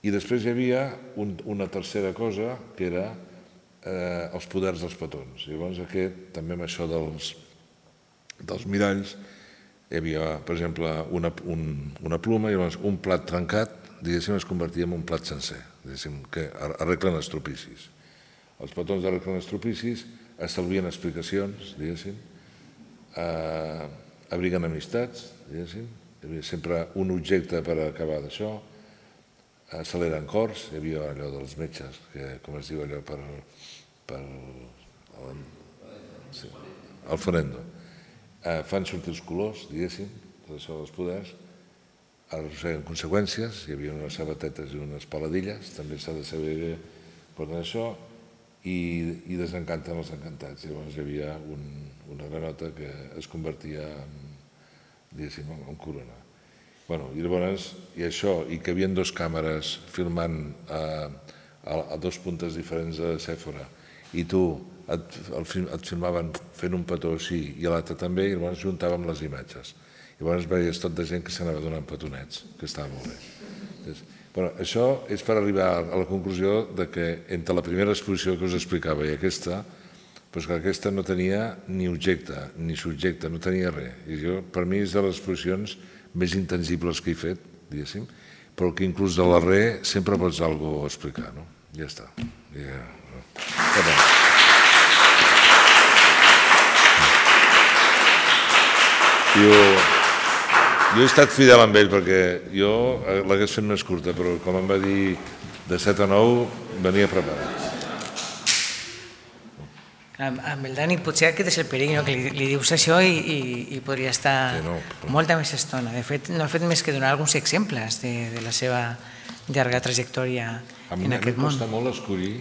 I després hi havia un, una tercera cosa, que era eh, els poders dels petons. Llavors aquest, també amb això dels, dels miralls, hi havia, per exemple, una, un, una pluma llavors un plat trencat, diguéssim, es convertia en un plat sencer, diguéssim, que arreglen estropicis. Els petons arreglen estropicis estalvien explicacions, diguéssim, eh, abriguen amistats, diguéssim, hi havia sempre un objecte per acabar d'això, acceleren cors, hi havia allò dels metges, que com es diu allò per, per el, sí, el fonendo. Eh, fan sortir els colors, diguéssim, tot això dels poders, arrosseguen conseqüències, hi havia unes sabatetes i unes paladilles, també s'ha de saber portar això, i, i desencanten els encantats. Llavors hi havia un, una granota que es convertia en, diguéssim, en corona. Bueno, I llavors, i això, i que hi havia dues càmeres filmant a, a, a dos puntes diferents de Sèfora, i tu et, el, et filmaven fent un petó així i l'altre també, i llavors juntàvem les imatges. I llavors veies tot de gent que s'anava donant petonets, que estava molt bé. Bueno, això és per arribar a la conclusió de que entre la primera exposició que us explicava i aquesta, doncs que aquesta no tenia ni objecte, ni subjecte, no tenia res. I jo, per mi és de les exposicions més intangibles que he fet, diguéssim, però que inclús de la re sempre pots algo explicar, no? Ja està. Ja, no. Jo, jo he estat fidel amb ell perquè jo l'hagués fet més curta, però com em va dir de 7 a 9 venia preparat. Amb, amb el Dani potser aquest és el perill, no? que li, li dius això i, i, i podria estar sí, no, però... molta més estona. De fet, no ha fet més que donar alguns exemples de, de la seva llarga trajectòria a en aquest món. A mi costa molt escollir,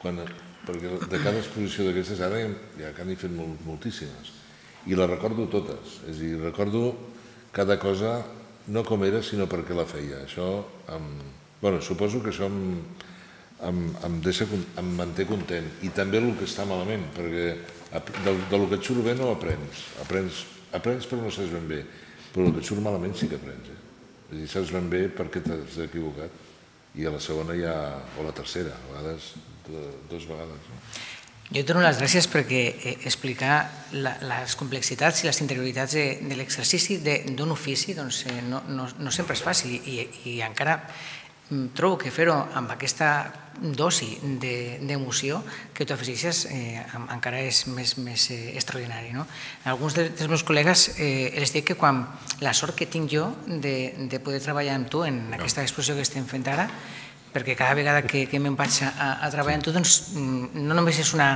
quan, perquè de cada exposició d'aquestes ara ja que n'he fet molt, moltíssimes, i les recordo totes, és a dir, recordo cada cosa no com era, sinó perquè la feia. Això, em, bueno, suposo que això em, em, em, deixa, em manté content. I també el que està malament, perquè del, del que et surt bé no aprens. Aprens, aprens però no saps ben bé. Però el que et surt malament sí que aprens. Eh? És dir, saps ben bé per què t'has equivocat. I a la segona ja, o la tercera, a vegades, dues vegades. No? Jo et dono les gràcies perquè eh, explicar la, les complexitats i les interioritats de, de l'exercici d'un ofici doncs, eh, no, no, no sempre és fàcil i, i encara Mm, trobo que fer-ho amb aquesta dosi d'emoció de, que tu afegeixes eh, encara és més, més eh, extraordinari. No? Alguns de, dels meus col·legues eh, els dic que quan la sort que tinc jo de, de poder treballar amb tu en aquesta exposició que estem fent ara, perquè cada vegada que, que me'n vaig a, a treballar amb tu, doncs, mm, no només és una,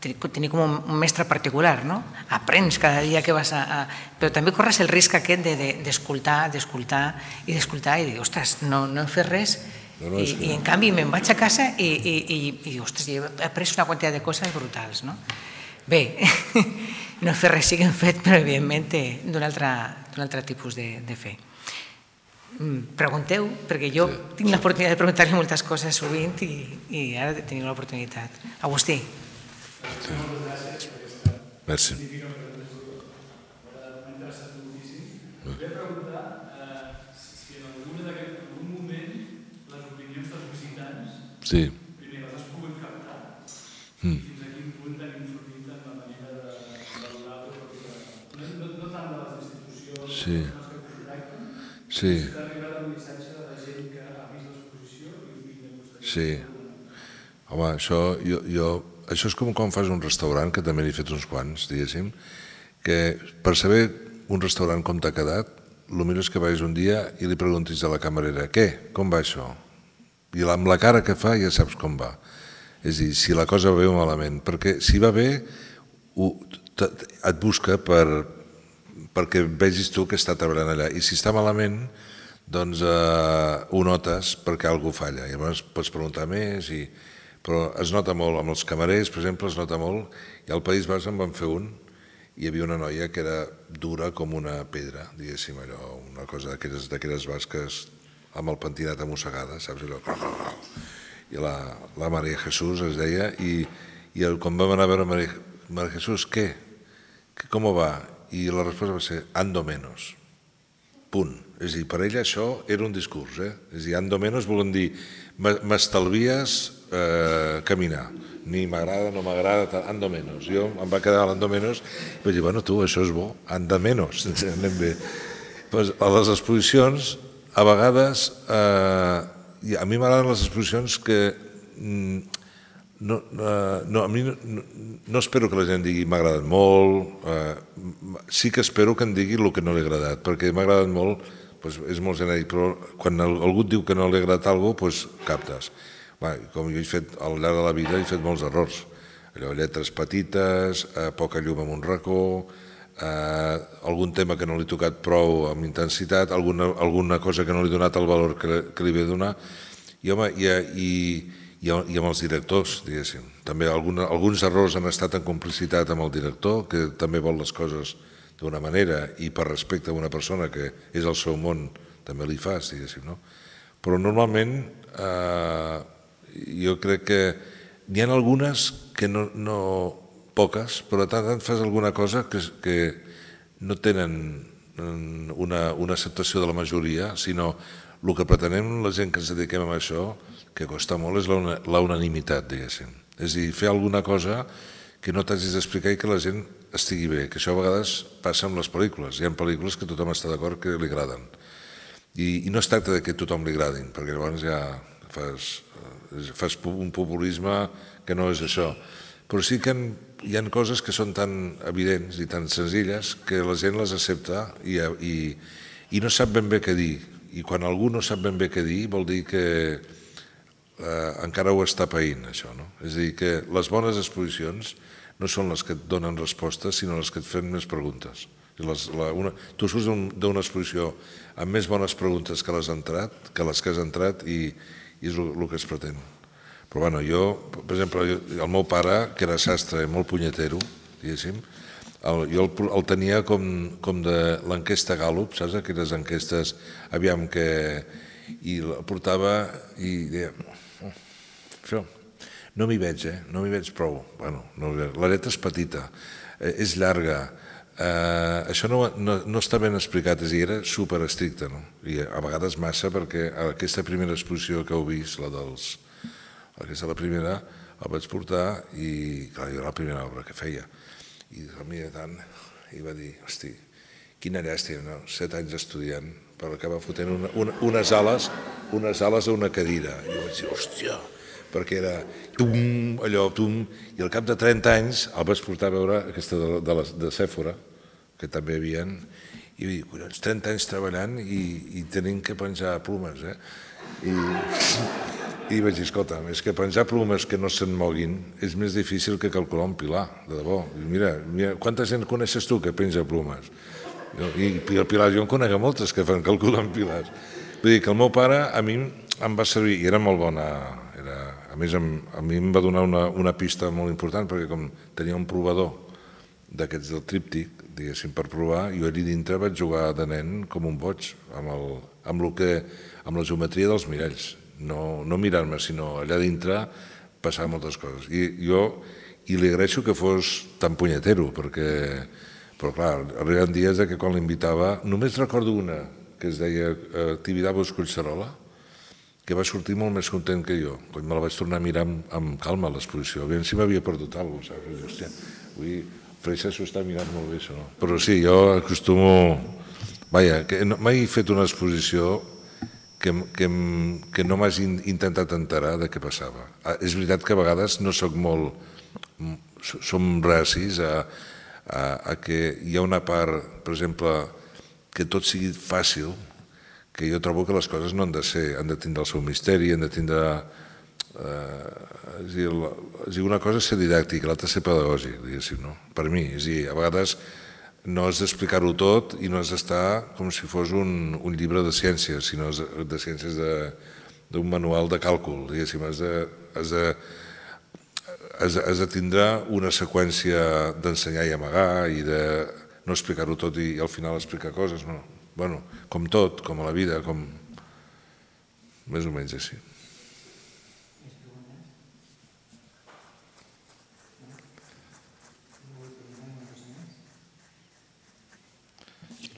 tenir com un mestre particular, no? Aprens cada dia que vas a... a... Però també corres el risc aquest d'escoltar, de, d'escoltar i d'escoltar i dir, ostres, no, no hem fet res no, no, I, que... i en canvi me'n vaig a casa i, i, i, i ostres, he après una quantitat de coses brutals, no? Bé, no he fet res, sí que hem fet, però evidentment d'un altre, altre tipus de, de fe. Mm, pregunteu, perquè jo sí. tinc l'oportunitat de preguntar-li moltes coses sovint i, i ara teniu l'oportunitat. Agustí. Sí. Merci. Volia preguntar si en algun, moment les opinions dels visitants sí. primer les has pogut captar mm. fins a quin punt han influït en la manera de valorar no, no, tant les institucions sí. Sí. arribat missatge de gent que ha vist l'exposició i, Sí. Home, això jo, jo això és com quan fas un restaurant, que també n'he fet uns quants, diguéssim, que per saber un restaurant com t'ha quedat, el millor és que vagis un dia i li preguntis a la camarera, què, com va això? I amb la cara que fa ja saps com va. És a dir, si la cosa va bé o malament, perquè si va bé et busca per, perquè vegis tu que està treballant allà, i si està malament, doncs eh, ho notes perquè algú falla. I llavors pots preguntar més i però es nota molt, amb els camarers, per exemple, es nota molt, i al País Basc en van fer un, hi havia una noia que era dura com una pedra, diguéssim, allò, una cosa d'aquelles basques amb el pentinat amossegada, saps allò? I la, la Maria Jesús es deia, i, i el, quan vam anar a veure Maria, Maria Jesús, què? Com va? I la resposta va ser, ando menos. Punt. És a dir, per ella això era un discurs, eh? És a dir, ando menos volen dir, m'estalvies eh, caminar. Ni m'agrada, no m'agrada, ando menos. Jo em va quedar l'ando menos i vaig dir, bueno, tu, això és bo, anda menos, anem bé. Pues, a les exposicions, a vegades, eh, a mi m'agraden les exposicions que mm, no, eh, no, a mi no, no espero que la gent digui m'ha agradat molt, eh, sí que espero que em digui el que no li ha agradat, perquè m'ha agradat molt, doncs és molt genèric, però quan algú et diu que no li ha agradat alguna cosa, doncs captes. Va, com jo he fet al llarg de la vida, he fet molts errors. Allò, lletres petites, eh, poca llum en un racó, eh, algun tema que no li he tocat prou amb intensitat, alguna, alguna cosa que no li he donat el valor que, que li de donar, i, home, i, i, i, i amb els directors, diguéssim. També alguna, alguns errors han estat en complicitat amb el director, que també vol les coses d'una manera i per respecte a una persona que és el seu món, també li fas, diguéssim, no? Però normalment eh, jo crec que n'hi ha algunes que no, no poques, però tant tant fas alguna cosa que, que no tenen mm, una, una acceptació de la majoria, sinó el que pretenem la gent que ens dediquem a això, que costa molt, és la, la unanimitat, diguéssim. És dir, fer alguna cosa que no t'hagis d'explicar i que la gent estigui bé, que això a vegades passa amb les pel·lícules. Hi ha pel·lícules que tothom està d'acord que li agraden. I, I no es tracta de que tothom li agradin, perquè llavors ja fas, Eh, fas un populisme que no és això. Però sí que hi ha coses que són tan evidents i tan senzilles que la gent les accepta i, i, i no sap ben bé què dir. I quan algú no sap ben bé què dir vol dir que eh, encara ho està païnt, això. No? És a dir, que les bones exposicions no són les que et donen respostes, sinó les que et fan més preguntes. Les, la, una, tu surts d'una exposició amb més bones preguntes que les, entrat, que les que has entrat i, i és el, que es pretén. Però bueno, jo, per exemple, jo, el meu pare, que era sastre molt punyetero, diguéssim, el, jo el, el tenia com, com de l'enquesta Gallup, saps? Aquelles enquestes, aviam que... I el portava i deia, això, no m'hi veig, eh? no m'hi veig prou. Bueno, no, la lletra és petita, eh, és llarga, Eh, això no, no, no està ben explicat, és a dir, era super estricte, no? i a vegades massa perquè aquesta primera exposició que heu vist, la dels... aquesta la primera, la vaig portar i, clar, era la primera obra que feia. I a mi tant, i va dir, hosti, quina llàstima, no? Set anys estudiant per acabar fotent una, una, unes ales unes ales a una cadira. I jo vaig dir, hòstia, perquè era tum, allò, tum, i al cap de 30 anys el vaig portar a veure aquesta de, de, de, de Sèfora, que també havien, i vaig dir, collons, 30 anys treballant i, i tenim que penjar plomes, eh? I, i vaig dir, escolta, és que penjar plomes que no se'n moguin és més difícil que calcular un pilar, de debò. I mira, mira, quanta gent coneixes tu que penja plomes? I, i el pilar, jo en conec moltes que fan calculant pilars. Vull dir que el meu pare a mi em va servir, i era molt bona, a més a mi em va donar una, una pista molt important perquè com tenia un provador d'aquests del tríptic, diguéssim, per provar, jo allà dintre vaig jugar de nen com un boig, amb, el, amb, el que, amb la geometria dels miralls. No, no mirar-me, sinó allà dintre passar moltes coses. I jo i li agraeixo que fos tan punyetero, perquè, però clar, arriben dies que quan l'invitava, només recordo una, que es deia eh, Collserola, que va sortir molt més content que jo, quan me la vaig tornar a mirar amb, amb calma l'exposició. Aviam si m'havia perdut alguna cosa, saps? Hòstia, avui Freixas s'ho està mirant molt bé, això. No? Però sí, jo acostumo... Vaja, que no, mai he fet una exposició que, que, que no m'hagi intentat enterar de què passava. Ah, és veritat que a vegades no sóc molt... Som racis a, a, a que hi ha una part, per exemple, que tot sigui fàcil, que jo trobo que les coses no han de ser, han de tindre el seu misteri, han de tindre eh, és, dir, la, és dir, una cosa és ser didàctic, l'altra és ser pedagògic, diguéssim, no? per mi. És dir, a vegades no has d'explicar-ho tot i no has d'estar com si fos un, un llibre de ciències, sinó de ciències d'un manual de càlcul, diguéssim, has de, has de, has, has de tindre una seqüència d'ensenyar i amagar i de no explicar-ho tot i, i al final explicar coses, no. Bueno, com tot, com a la vida, com... més o menys així.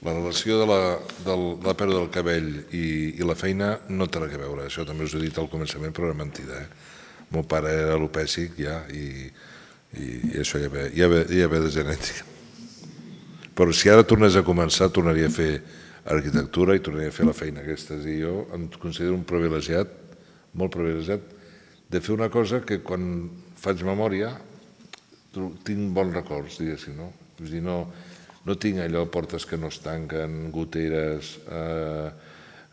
La relació de la, de la pèrdua del cabell i, i la feina no té res a veure, això també us he dit al començament, però era mentida. Eh? meu pare era alopècic ja i, i, i això ja ve, ja, ve, ja ve de genètica. Però si ara tornés a començar, tornaria a fer arquitectura i tornaria a fer la feina aquesta. I jo em considero un privilegiat, molt privilegiat, de fer una cosa que quan faig memòria tinc bons records, diguéssim, no? És dir, no, no tinc allò portes que no es tanquen, goteres, eh,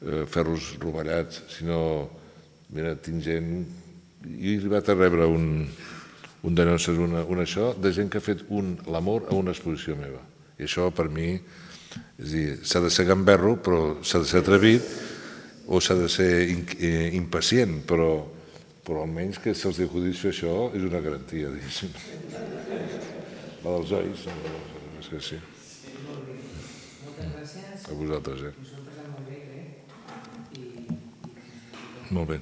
eh, ferros rovellats, sinó, mira, tinc gent... Jo he arribat a rebre un, un denúncies, una, un això, de gent que ha fet un l'amor a una exposició meva. I això per mi, és dir, s'ha de ser gamberro, però s'ha de ser atrevit, o s'ha de ser in, eh, impacient, però, però almenys que se'ls acudís fer això és una garantia, diguéssim. La dels ulls, és que sí. A vosaltres, eh? Molt bé.